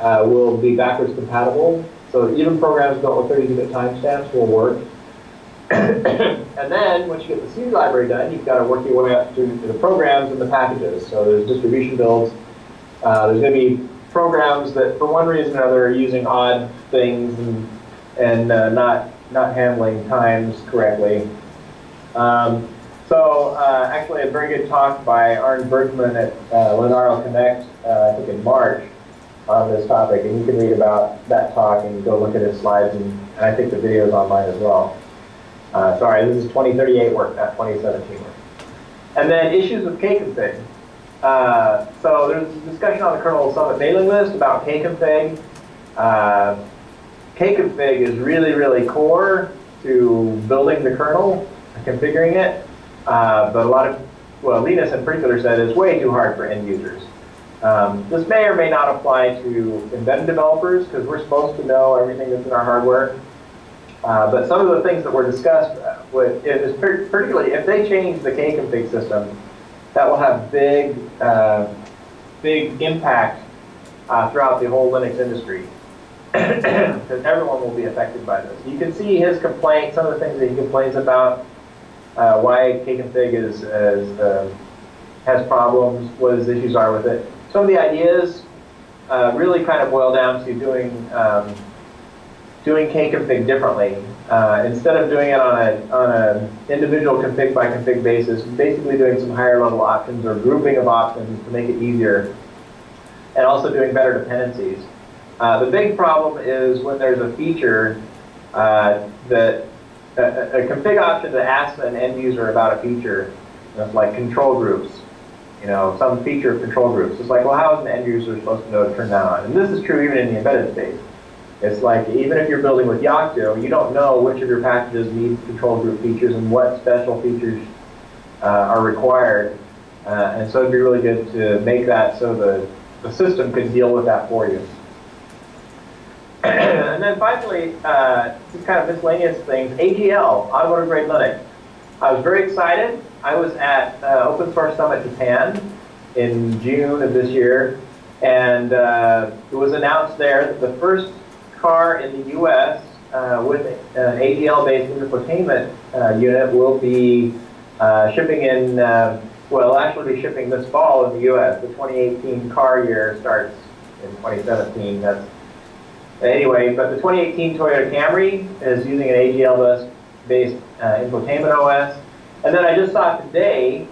uh, will be backwards compatible. So even programs built with 32-bit timestamps will work. And then, once you get the C library done, you've got to work your way up to, to the programs and the packages. So there's distribution builds. Uh, there's going to be programs that, for one reason or another, are using odd things and, and uh, not, not handling times correctly. Um, so uh, actually a very good talk by Arnd Bergmann at uh, Linaro Connect, uh, I think in March, on this topic, and you can read about that talk and go look at his slides, and, and I think the video is online as well. Uh, sorry, this is 2038 work, not 2017 work. And then issues with kconfig. Uh, so there's discussion on the kernel summit mailing list about kconfig. Uh, kconfig is really, really core to building the kernel, configuring it. Uh, but a lot of, well, Linus in particular said it's way too hard for end users. Um, this may or may not apply to embedded developers because we're supposed to know everything that's in our hardware. Uh, but some of the things that were discussed, uh, with, it is particularly if they change the Kconfig system, that will have big, uh, big impact uh, throughout the whole Linux industry. Because everyone will be affected by this. You can see his complaint, some of the things that he complains about, uh, why Kconfig is, is uh, has problems, what his issues are with it. Some of the ideas really kind of boil down to doing um, doing kconfig differently. Uh, instead of doing it on a on an individual config by config basis, basically doing some higher level options or grouping of options to make it easier, and also doing better dependencies. Uh, the big problem is when there's a feature uh, that a, a, config option that asks an end user about a feature, like control groups, you know, some feature of control groups. It's like, well, how is an end user supposed to know to turn that on? And this is true even in the embedded space. It's like even if you're building with Yocto, you don't know which of your packages need control group features and what special features uh, are required. Uh, and so it'd be really good to make that so the, the system can deal with that for you. and then finally, uh, just kind of miscellaneous things, AGL, Automotive Grade Linux. I was very excited. I was at uh, Open Source Summit Japan in June of this year, and uh, it was announced there that the first car in the U.S. Uh, with an AGL-based infotainment uh, unit will be uh, shipping in, uh, well, actually be shipping this fall in the U.S. The 2018 car year starts in 2017. That's anyway, but the 2018 Toyota Camry is using an AGL-based uh, infotainment OS. And then I just saw today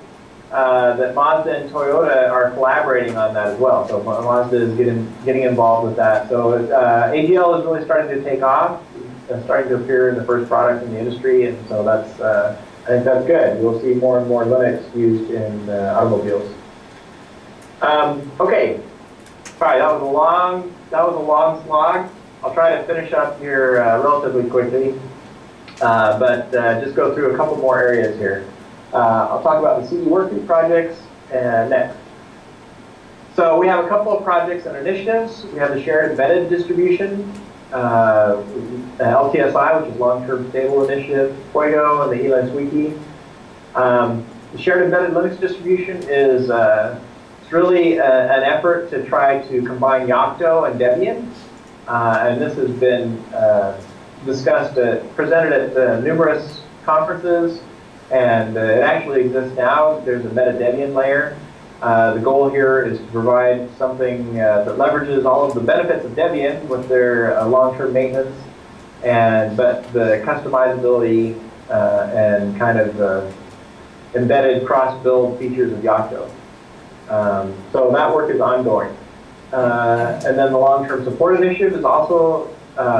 uh, that Mazda and Toyota are collaborating on that as well. So Mazda is getting getting involved with that. So uh, AGL is really starting to take off, it's starting to appear in the first product in the industry, and so that's uh, I think that's good. We'll see more and more Linux used in uh, automobiles. Um, okay, all right. That was a long that was a long slog. I'll try to finish up here uh, relatively quickly, uh, but just go through a couple more areas here. Uh, I'll talk about the CE workgroup projects and next. So we have a couple of projects and initiatives. We have the shared embedded distribution, uh, LTSI, which is long-term stable initiative, Fuego, and the ELINUX wiki. Um, the shared embedded Linux distribution is uh, it's really a, an effort to try to combine Yocto and Debian. Uh, and this has been uh, discussed, presented at uh, numerous conferences and uh, it actually exists now. There's a MetaDebian layer. Uh, the goal here is to provide something uh, that leverages all of the benefits of Debian with their uh, long-term maintenance, and but the customizability uh, and kind of embedded cross-build features of Yocto. Um, so that work is ongoing. and then the long-term support initiative is also,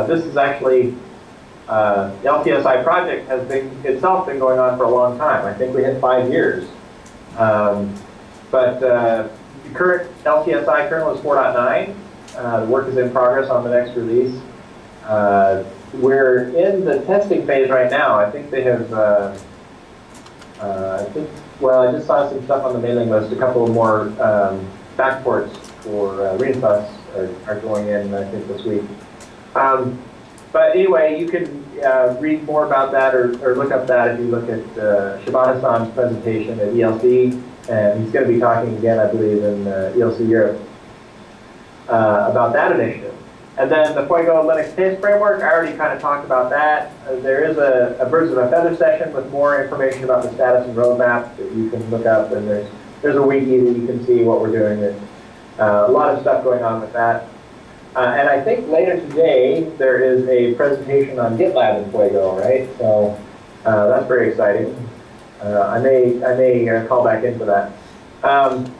this is actually uh, the LTSI project has been itself been going on for a long time. I think we hit five years. Um, but uh, the current LTSI kernel is 4.9. Uh, the work is in progress on the next release. Uh, we're in the testing phase right now. I think they have, uh, uh, I think, well, I just saw some stuff on the mailing list. A couple more um, backports for uh, are, are going in, I think, this week. Um, but anyway, you can uh, read more about that or, or, look up that if you look at uh, Shibata-san's presentation at ELC, and he's going to be talking again, I believe, in uh, ELC Europe uh, about that initiative. And then the Fuego Linux TAST framework, I already kind of talked about that. Uh, there is a, a Birds of a Feather session with more information about the status and roadmap that you can look up, and there's, there's a wiki that you can see what we're doing. And, uh, a lot of stuff going on with that. Uh, and I think later today there is a presentation on GitLab in Fuego, right? So uh, that's very exciting. Uh, I may I may uh, call back into that. Um,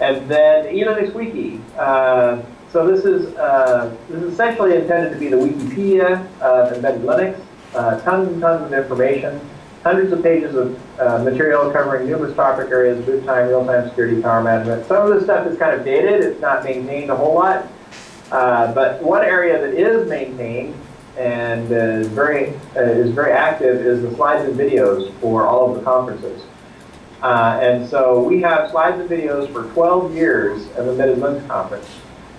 and then ELINUX Wiki. Uh, so this is uh, this is essentially intended to be the Wikipedia of embedded Linux. tons and tons of information, hundreds of pages of material covering numerous topic areas: boot time, real-time security, power management. Some of this stuff is kind of dated; it's not maintained a whole lot. Uh, but one area that is maintained and is very uh, is very active is the slides and videos for all of the conferences. Uh, and so we have slides and videos for 12 years of the Mid-Atlantic Conference.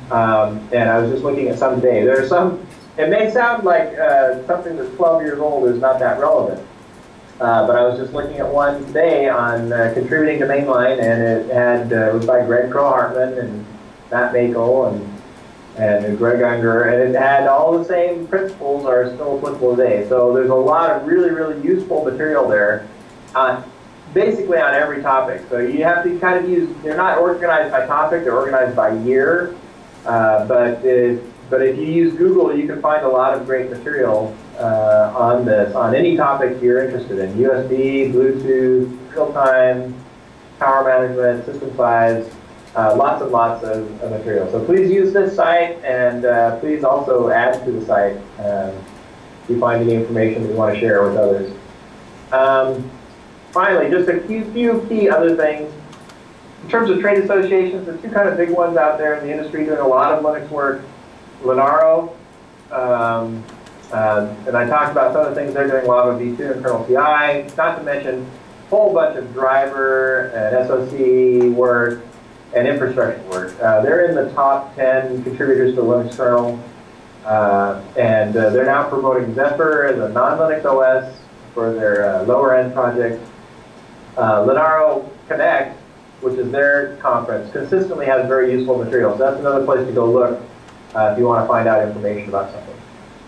Um, and I was just looking at some today. There are some it may sound like uh, something that's 12 years old is not that relevant. Uh, but I was just looking at one today on uh, contributing to mainline, and it had uh, it was by Greg Kroah-Hartman and Matt Mackall and and Greg Unger, and it had all the same principles are still applicable today. So there's a lot of really really useful material there, uh, basically on every topic. So you have to kind of use. They're not organized by topic; they're organized by year. Uh, but it, but if you use Google, you can find a lot of great material uh, on this, on any topic you're interested in. USB, Bluetooth, real-time, power management, system size, uh, lots and lots of, of, material. So please use this site and uh, please also add to the site um, if you find any information that you want to share with others. Um, finally, just a few, few key other things. In terms of trade associations, there's two kind of big ones out there in the industry doing a lot of Linux work. Linaro, um, uh, and I talked about some of the things they're doing, Lava V2 and kernel CI, not to mention a whole bunch of driver and SOC work and infrastructure work. Uh, they're in the top 10 contributors to Linux kernel, uh, and uh, they're now promoting Zephyr as a non-Linux OS for their uh, lower-end projects. Uh, Linaro Connect, which is their conference, consistently has very useful material. So that's another place to go look if you want to find out information about something.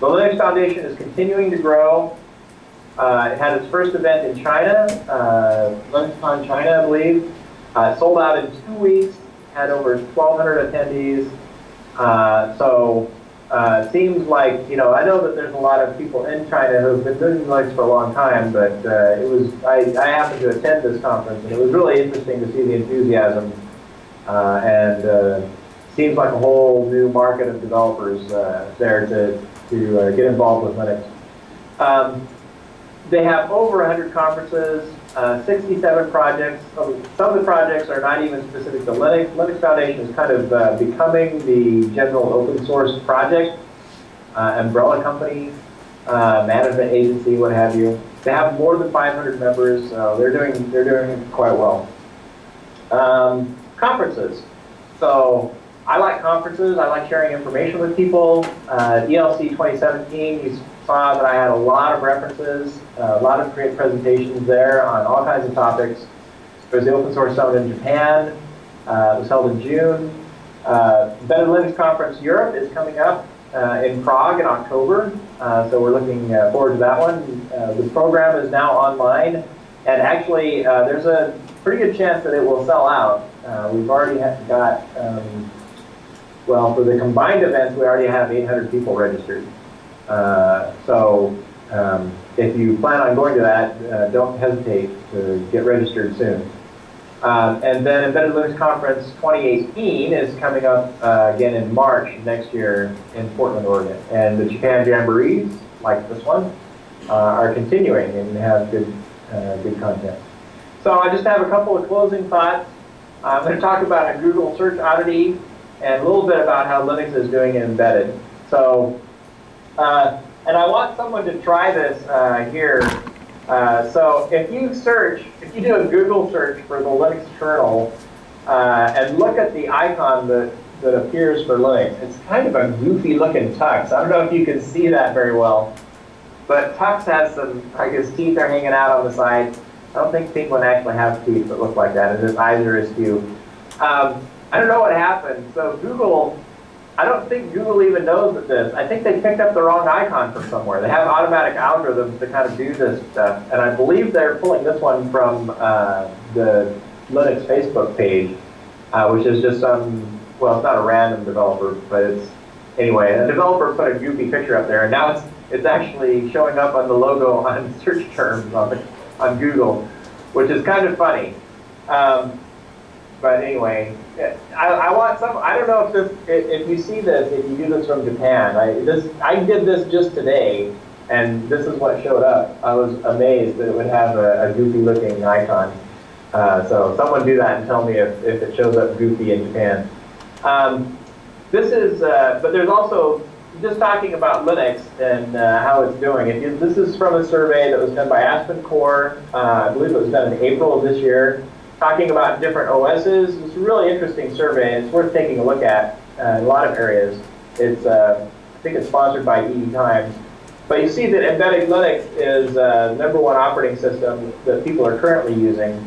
The Linux Foundation is continuing to grow. Uh, it had its first event in China, uh, LinuxCon China, I believe. Uh, sold out in two weeks, had over 1,200 attendees. Uh, so uh, seems like, you know, I know that there's a lot of people in China who've been doing Linux for a long time, but uh, it was, I, I happened to attend this conference, and it was really interesting to see the enthusiasm uh, and uh, seems like a whole new market of developers there to to uh, get involved with Linux. Um, they have over 100 conferences, uh, 67 projects. Some of the projects are not even specific to Linux. Linux Foundation is kind of uh, becoming the general open source project, uh, umbrella company, uh, management agency, what have you. They have more than 500 members. they're doing they're doing quite well. Um, conferences. So I like conferences. I like sharing information with people. Uh, ELC 2017, you saw that I had a lot of references, a lot of great presentations there on all kinds of topics. There's the Open Source Summit in Japan. Uh, it was held in June. Uh, Embedded Linux Conference Europe is coming up uh, in Prague in October. Uh, so we're looking uh, forward to that one. the program is now online. And actually, there's a pretty good chance that it will sell out. we've already got um, well, for the combined events, we already have 800 people registered. Uh, so um, if you plan on going to that, uh, don't hesitate to get registered soon. Um, and then Embedded Linux Conference 2018 is coming up uh, again in March next year in Portland, Oregon. And the Japan Jamborees, like this one, uh, are continuing and have good, uh, good content. So I just have a couple of closing thoughts. I'm going to talk about a Google search oddity and a little bit about how Linux is doing in embedded. So, uh, and I want someone to try this uh, here. Uh, so if you search, if you do a Google search for the Linux kernel uh, and look at the icon that, that appears for Linux, it's kind of a goofy looking tux. I don't know if you can see that very well, but tux has some, like his teeth are hanging out on the side. I don't think Penguin actually has teeth that look like that, and his eyes are askew. Um, I don't know what happened. So Google, I don't think Google even knows that this. I think they picked up the wrong icon from somewhere. They have automatic algorithms to kind of do this stuff, and I believe they're pulling this one from uh, the Linux Facebook page, uh, which is just some. Well, it's not a random developer, but it's anyway. A developer put a goofy picture up there, and now it's it's actually showing up on the logo on search terms on the, on Google, which is kind of funny. Um, but anyway, I, I want some. I don't know if this, if you see this, if you do this from Japan. I this I did this just today, and this is what showed up. I was amazed that it would have a, a goofy looking icon. Uh, so someone do that and tell me if, if it shows up goofy in Japan. Um, this is, uh, but there's also just talking about Linux and uh, how it's doing. If you, this is from a survey that was done by AspenCore. Uh, I believe it was done in April of this year talking about different OSs. It's a really interesting survey, and it's worth taking a look at uh, in a lot of areas. It's uh, think it's sponsored by EE Times. But you see that embedded Linux is uh, number one operating system that people are currently using.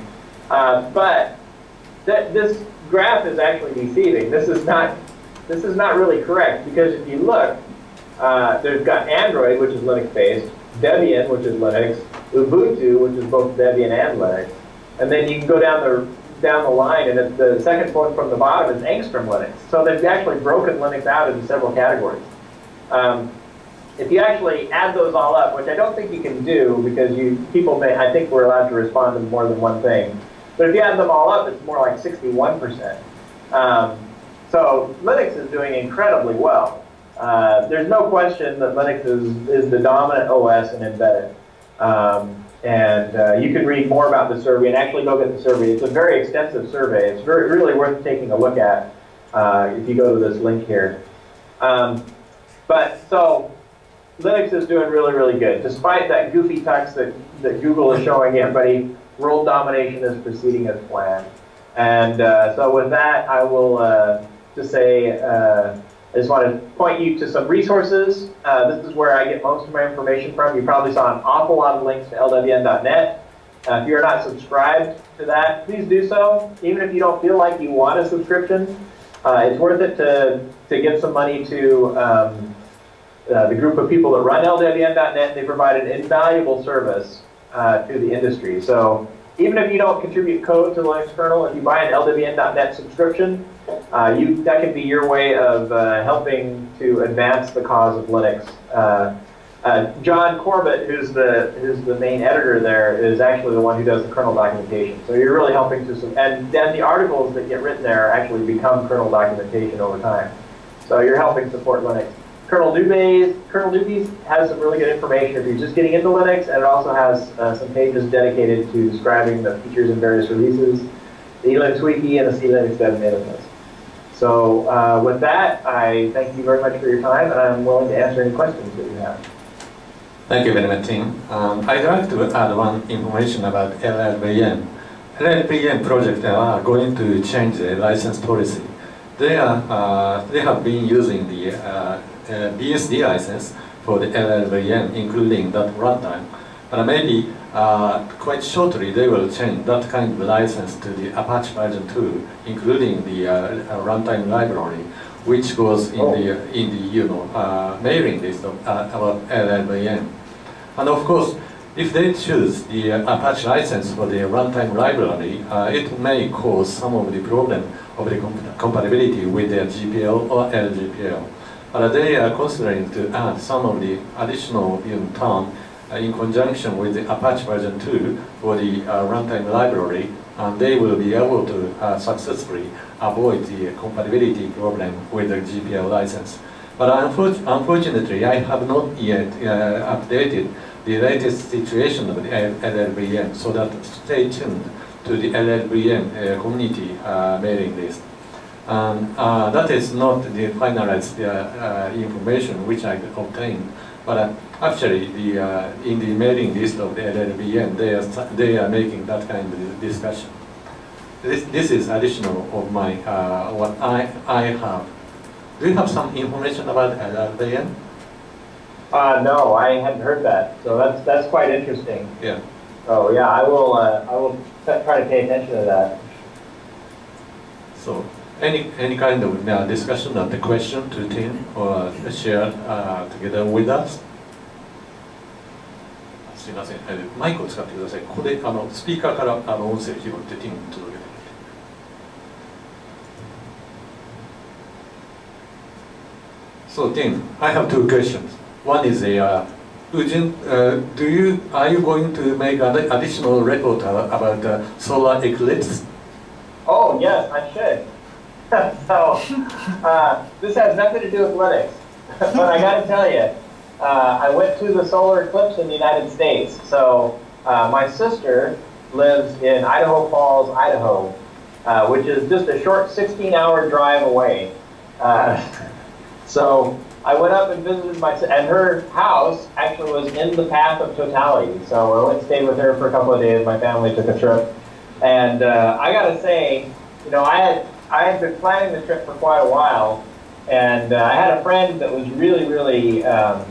Uh, but that this graph is actually deceiving. This is not this is not really correct because if you look, uh, there's got Android, which is Linux based, Debian, which is Linux, Ubuntu, which is both Debian and Linux, and then you can go down the down the line, and the second one from the bottom is Angstrom Linux. So they've actually broken Linux out into several categories. Um, if you actually add those all up, which I don't think you can do because you people may, I think we're allowed to respond to more than one thing. But if you add them all up, it's more like 61%. Um, so Linux is doing incredibly well. Uh, there's no question that Linux is, is the dominant OS in embedded. Um, and uh, you can read more about the survey and actually go get the survey. It's a very extensive survey. It's very, really worth taking a look at uh, if you go to this link here. Um, but so Linux is doing really, really good. Despite that goofy text that, that Google is showing everybody, world domination is proceeding as planned. And uh, so with that, I will uh, just say, uh, I just want to point you to some resources. Uh, this is where I get most of my information from. You probably saw an awful lot of links to lwn.net. Uh, if you're not subscribed to that, please do so. Even if you don't feel like you want a subscription, uh, it's worth it to, to give some money to um, uh, the group of people that run LWN.net. They provide an invaluable service uh, to the industry. So even if you don't contribute code to the Linux kernel, if you buy an LWN.net subscription, uh, you, that can be your way of uh, helping to advance the cause of Linux. Uh, uh, Jon Corbet, who's the who's the main editor there, is actually the one who does the kernel documentation. So you're really helping to, and then the articles that get written there actually become kernel documentation over time. So you're helping support Linux. Kernel Newbies, Kernel Newbies has some really good information if you're just getting into Linux, and it also has uh, some pages dedicated to describing the features in various releases, the eLinux Wiki, and the CLinux Dev Manifest. So uh, with that, I thank you very much for your time, and I'm willing to answer any questions that you have. Thank you very much, Tim. Um, I'd like to add one information about LLVM. LLVM project are going to change the license policy. They, are, uh, they have been using the uh, BSD license for the LLVM, including that runtime. But maybe uh, quite shortly they will change that kind of license to the Apache version 2, including the uh, runtime library, which goes in oh. the in the you know uh, mailing list of uh, about LLVM. And of course, if they choose the Apache license for the runtime library, it may cause some of the problem of the compatibility with their GPL or LGPL. But they are considering to add some of the additional know, term uh, in conjunction with the Apache version 2 for the uh, runtime library, and they will be able to uh, successfully avoid the compatibility problem with the GPL license. But unfortunately, I have not yet uh, updated the latest situation of the LLVM, so that stay tuned to the LLVM uh, community uh, mailing list. And uh, that is not the finalized uh, uh, information which I obtained, but uh, actually the, uh, in the mailing list of the LLVM, they are, they are making that kind of discussion. This, this is additional of my, uh, what I, I have. Do you have some information about LLVM? Uh, no, I hadn't heard that. So that's, that's quite interesting. Yeah. Oh yeah, I will, I will try to pay attention to that. So any any kind of uh, discussion of the question to Tim or share uh, together with us? すみません、マイクを使ってください。ここであのスピーカーからあの音声を拾ってティムに届けて So Tim, I have two questions. One is a uh, Ujin, uh, do you are you going to make an additional report about the solar eclipse? Oh yes, I should. so uh, this has nothing to do with Linux, but I got to tell you, uh, I went to the solar eclipse in the United States. So uh, my sister lives in Idaho Falls, Idaho, uh, which is just a short 16-hour drive away. Uh, so I went up and visited my, and her house actually was in the path of totality. So I went and stayed with her for a couple of days. My family took a trip. And uh, I got to say, you know, I had I had been planning the trip for quite a while, and uh, I had a friend that was really, really um,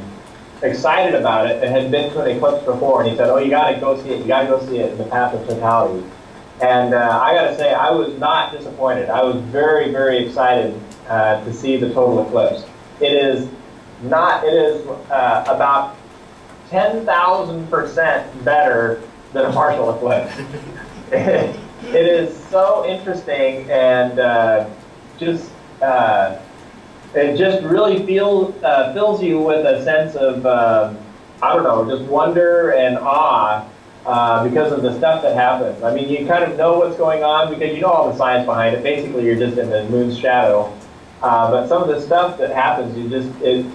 excited about it and had been to an eclipse before, and he said, "Oh, you got to go see it. You got to go see it in the path of totality." And uh, I got to say, I was not disappointed. I was very, very excited uh, to see the total eclipse. It is not. It is uh, about ten thousand percent better than a partial eclipse. it is so interesting and uh, just uh, it just really feels uh, fills you with a sense of uh, I don't know, just wonder and awe uh, because of the stuff that happens. I mean, you kind of know what's going on because you know all the science behind it. Basically, you're just in the moon's shadow. Uh, but some of the stuff that happens, you just it.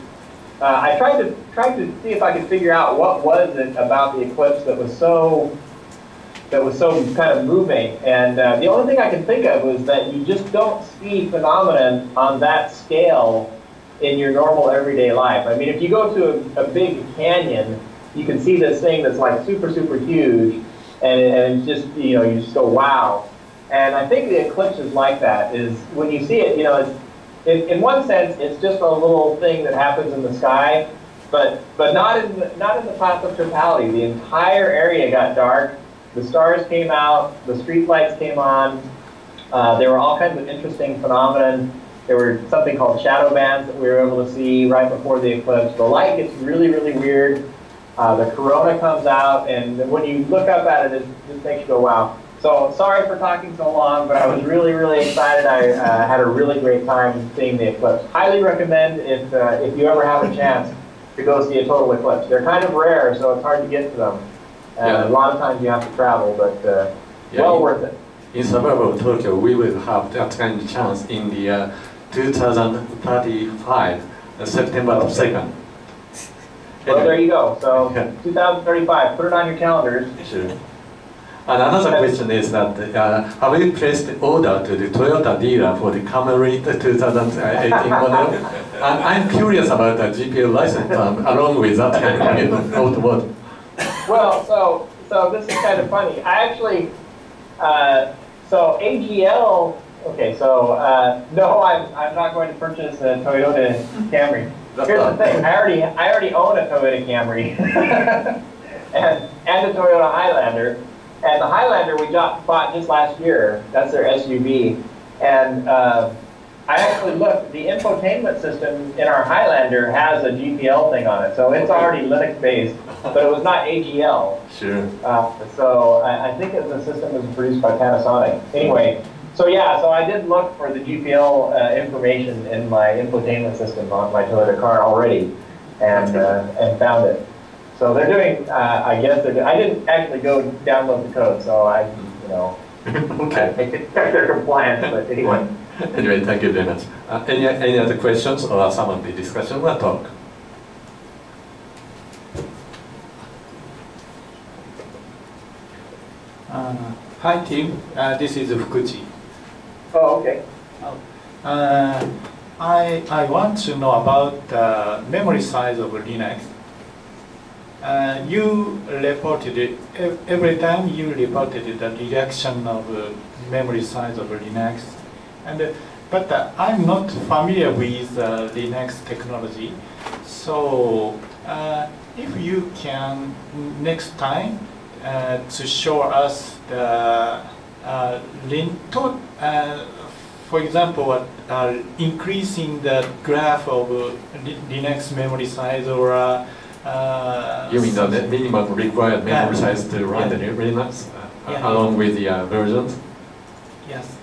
I tried to tried to see if I could figure out what was it about the eclipse that was so that was so kind of moving. And uh, the only thing I can think of was that you just don't see phenomenon on that scale in your normal everyday life. I mean, if you go to a, a big canyon, you can see this thing that's like super, super huge, and, and just, you know, you just go, wow. And I think the eclipse is like that, is when you see it, you know, in, in one sense, it's just a little thing that happens in the sky, but, but not, in the, not in the of totality. The entire area got dark, the stars came out, the street lights came on. Uh, there were all kinds of interesting phenomena. There were something called shadow bands that we were able to see right before the eclipse. The light gets really, really weird. Uh, the corona comes out, and when you look up at it, it just makes you go, wow. So sorry for talking so long, but I was really, really excited. I uh, had a really great time seeing the eclipse. Highly recommend if, uh, if you ever have a chance to go see a total eclipse. They're kind of rare, so it's hard to get to them. Yeah. a lot of times you have to travel, but uh, Yeah, well in- worth it. In suburb of Tokyo, we will have that kind of chance in the uh, 2035, uh, September 2nd. Well, there you go. So Yeah. 2035, put it on your calendars. sure. And another question is that uh, have you placed the order to the Toyota dealer for the Camry 2018 model? and I'm curious about the GPL license term along with that kind of automotive. Well, so so this is kind of funny. I actually, uh, so AGL. Okay, so uh, no, I'm I'm not going to purchase a Toyota Camry. Here's the thing. I already I already own a Toyota Camry, and and a Toyota Highlander. And the Highlander we got, bought just last year. That's their SUV, and. Uh, I actually looked, the infotainment system in our Highlander has a GPL thing on it, so it's already Linux based, but it was not AGL. Sure. Uh, so I, I think the system was produced by Panasonic. Anyway, so yeah, so I did look for the GPL uh, information in my infotainment system on my Toyota car already, and uh, and found it. So they're doing, uh, I guess they're. I didn't actually go download the code, so I, you know, okay. I can check their compliance. But anyway, Anyway, thank you very much. Uh, any, any other questions or some of the discussion or talk? Uh, Hi Tim, Uh, this is Fukuchi. oh okay. Uh, I, I want to know about the memory size of Linux. Uh, you reported it, every time you reported the reduction of uh, memory size of Linux. And, uh, but uh, I'm not familiar with uh, Linux technology. So uh, if you can next time uh, to show us the uh, lin- to- uh, for example, uh, increasing the graph of uh, Linux memory size or uh, uh, You mean the minimum required memory Yeah. size to run the Yeah. Linux uh, Yeah. along with the uh, versions? Yes.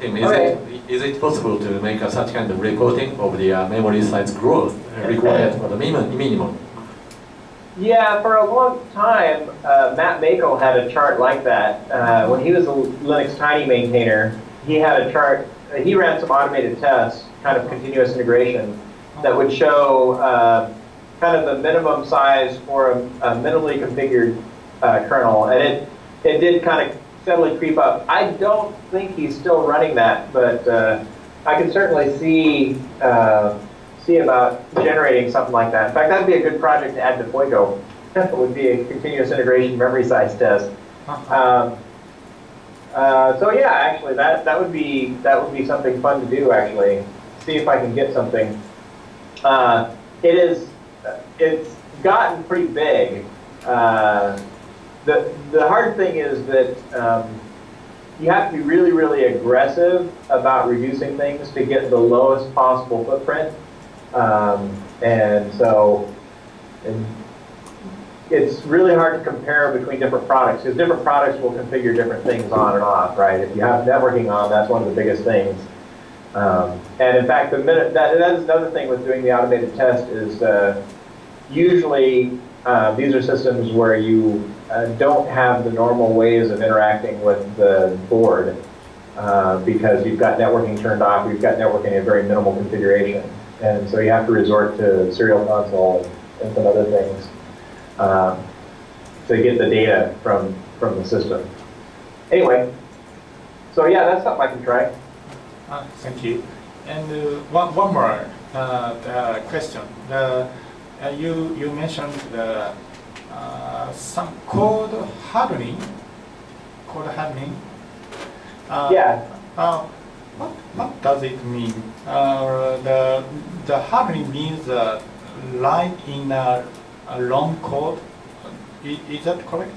Tim, is, Okay. it, is it possible to make a such kind of reporting of the uh, memory size growth required for the minimum? minimum? Yeah, for a long time, uh, Matt Mackall had a chart like that. Uh, when he was a Linux Tiny maintainer, he had a chart. Uh, he ran some automated tests, kind of continuous integration, that would show uh, kind of the minimum size for a, a minimally configured uh, kernel, and it it did kind of steadily creep up. I don't think he's still running that, but uh, I can certainly see uh, see about generating something like that. In fact, that'd be a good project to add to Fuego. It would be a continuous integration memory size test. Uh-huh. Um, Uh, so yeah, actually, that that would be that would be something fun to do. Actually, see if I can get something. Uh, it is it's gotten pretty big. Uh, the the hard thing is that um, you have to be really really aggressive about reducing things to get the lowest possible footprint. Um, and so, and it's really hard to compare between different products because different products will configure different things on and off, right? If you have networking on, that's one of the biggest things. Um, and in fact, the minute that, that is another thing with doing the automated test is uh, usually uh, these are systems where you uh, don't have the normal ways of interacting with the board uh, because you've got networking turned off, you've got networking in very minimal configuration. And so you have to resort to serial console and some other things um, to get the data from, from the system. Anyway, so yeah, that's something I can try. Uh, thank you. And uh, one, one more uh, question. Uh, you, you mentioned the, uh, some code hardening. Code hardening. Uh, Yeah. Uh, what, what does it mean? Uh, the, the hardening means uh, line in a, a long code. Is, is that correct?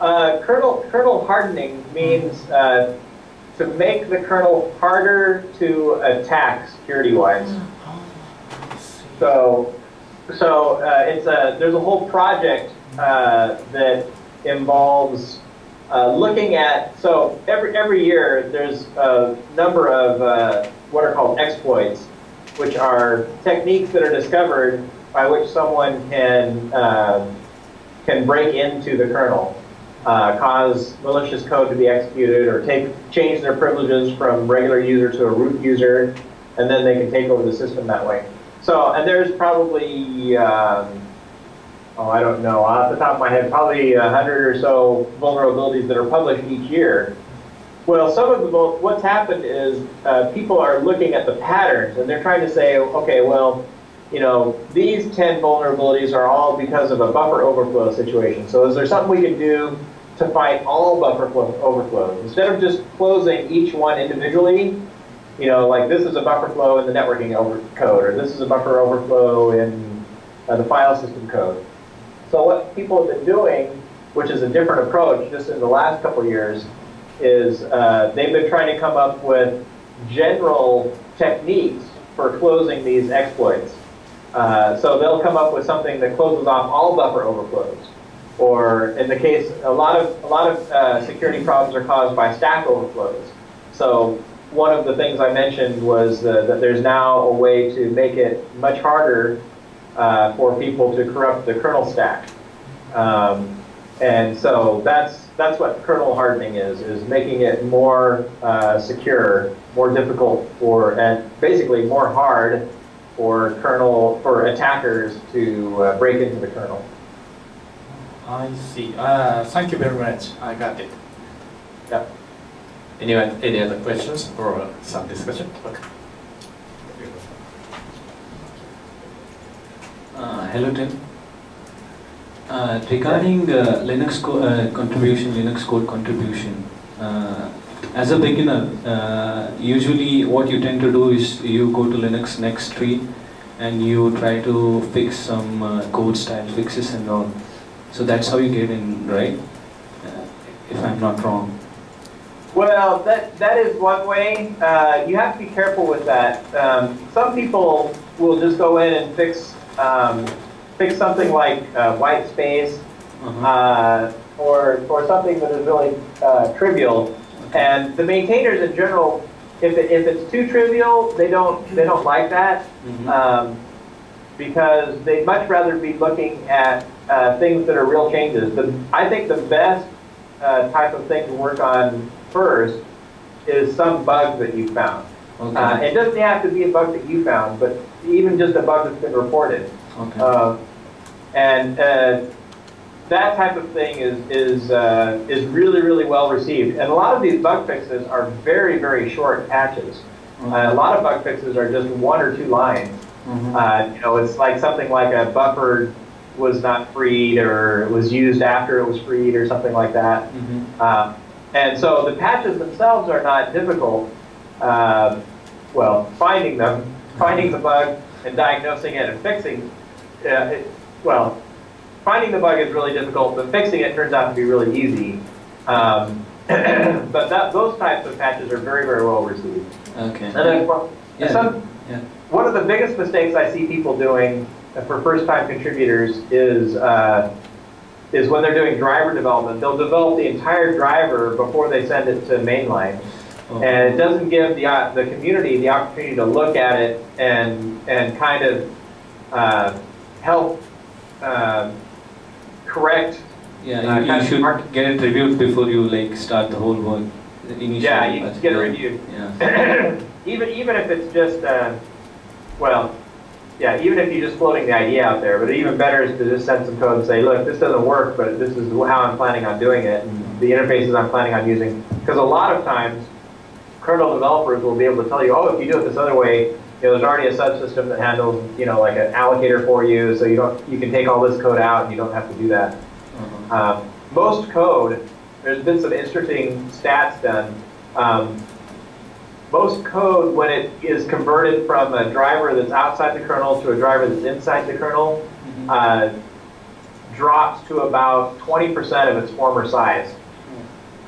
Uh, kernel, kernel hardening means uh, to make the kernel harder to attack security-wise. Oh, I see. So, so uh, it's a there's a whole project uh, that involves uh, looking at so every every year there's a number of uh, what are called exploits, which are techniques that are discovered by which someone can um, can break into the kernel, uh, cause malicious code to be executed, or take change their privileges from regular user to a root user, and then they can take over the system that way. So, and there's probably, um, oh, I don't know, off the top of my head, probably a hundred or so vulnerabilities that are published each year. Well, some of the most, what's happened is uh, people are looking at the patterns and they're trying to say, okay, well, you know, these 10 vulnerabilities are all because of a buffer overflow situation. So is there something we can do to fight all buffer overflows? Instead of just closing each one individually, you know, like this is a buffer flow in the networking code, or this is a buffer overflow in uh, the file system code. So what people have been doing, which is a different approach just in the last couple years, is uh, they've been trying to come up with general techniques for closing these exploits. Uh, so they'll come up with something that closes off all buffer overflows. Or in the case, a lot of, a lot of uh, security problems are caused by stack overflows. So one of the things I mentioned was uh, that there's now a way to make it much harder uh, for people to corrupt the kernel stack. Um, and so that's, that's what kernel hardening is, is making it more uh, secure, more difficult for, and basically more hard for kernel, for attackers to uh, break into the kernel. I see. Uh, thank you very much. I got it. Yep. Any, any other questions or some discussion? Okay. Uh, Hello, Tim. Uh, Regarding uh, Linux co- uh, contribution, Linux code contribution, uh, as a beginner, uh, usually what you tend to do is you go to Linux next tree and you try to fix some code style fixes and all. So that's how you get in, right? If I'm not wrong. Well, that, that is one way. Uh, you have to be careful with that. Um, some people will just go in and fix, um, fix something like uh, white space Uh-huh. uh, or, or something that is really uh, trivial. And the maintainers in general, if, it, if it's too trivial, they don't, they don't like that Mhm. um, because they'd much rather be looking at uh, things that are real changes. The, I think the best uh, type of thing to work on first is some bug that you found. Uh, it doesn't have to be a bug that you found, but even just a bug that's been reported. Okay. Um, and uh, that type of thing is is uh, is really really well received. And a lot of these bug fixes are very very short patches. Uh, a lot of bug fixes are just one or two lines. Mhm. Uh, you know, it's like something like a buffer was not freed or it was used after it was freed or something like that. Mhm. Uh, and so the patches themselves are not difficult. Uh, well, finding them, finding the bug, and diagnosing it and fixing. Uh, it, well, finding the bug is really difficult, but fixing it turns out to be really easy. Um, but that, those types of patches are very, very well received. Okay. And then, well, Yeah. some, Yeah. one of the biggest mistakes I see people doing for first-time contributors is uh, is when they're doing driver development. They'll develop the entire driver before they send it to mainline, and it doesn't give the uh, the community the opportunity to look at it and and kind of uh, help uh, correct. Yeah, uh, you, you should get it reviewed before you like start the whole work. Initially, Yeah, you get it reviewed. Yeah. even even if it's just uh, well, yeah, even if you're just floating the idea out there, but even better is to just send some code and say, look, this doesn't work, but this is how I'm planning on doing it, and the interfaces I'm planning on using. Because a lot of times, kernel developers will be able to tell you, oh, if you do it this other way, you know, there's already a subsystem that handles, you know, like an allocator for you, so you don't, you can take all this code out, and you don't have to do that. Uh-huh. Um, most code, there's been some interesting stats done. Um, most code, when it is converted from a driver that's outside the kernel to a driver that's inside the kernel, Mhm. uh, drops to about 20% of its former size.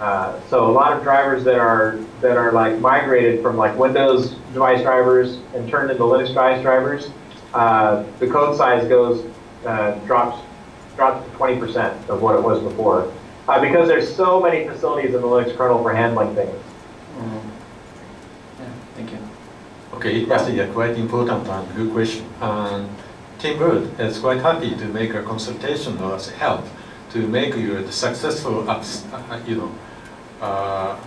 Uh, so a lot of drivers that are that are like migrated from like Windows device drivers and turned into Linux device drivers, uh, the code size goes uh, drops drops to 20% of what it was before, uh, because there's so many facilities in the Linux kernel for handling things. Thank you. Okay, that's a quite important and good question. And Tim Bird is quite happy to make a consultation or help to make your successful, uh, you know, uh,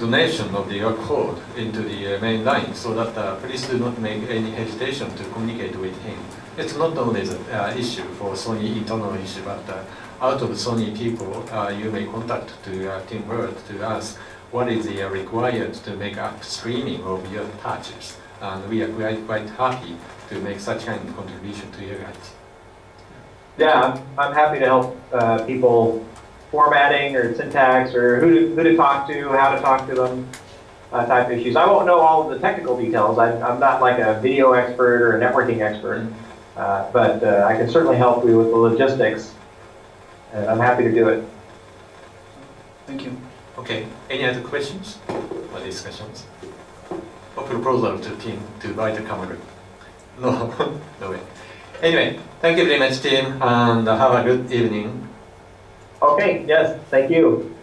donation of the code into the uh, main line so that uh, please do not make any hesitation to communicate with him. It's not only the uh, issue for Sony internal issue, but uh, out of Sony people, you may contact to Tim Bird to ask what is uh, required to make up streaming of your patches. And we are quite, quite happy to make such kind of contribution to you guys. Yeah, I'm, I'm happy to help uh, people formatting or syntax or who to, who to talk to, how to talk to them, uh, type issues. I won't know all of the technical details. I, I'm not like a video expert or a networking expert, uh, but uh, I can certainly help you with the logistics, and I'm happy to do it. Thank you. Okay, any other questions or discussions? Or proposal to Tim to write a Camry? No, no way. Anyway, thank you very much Tim and have a good evening. Okay, yes, thank you.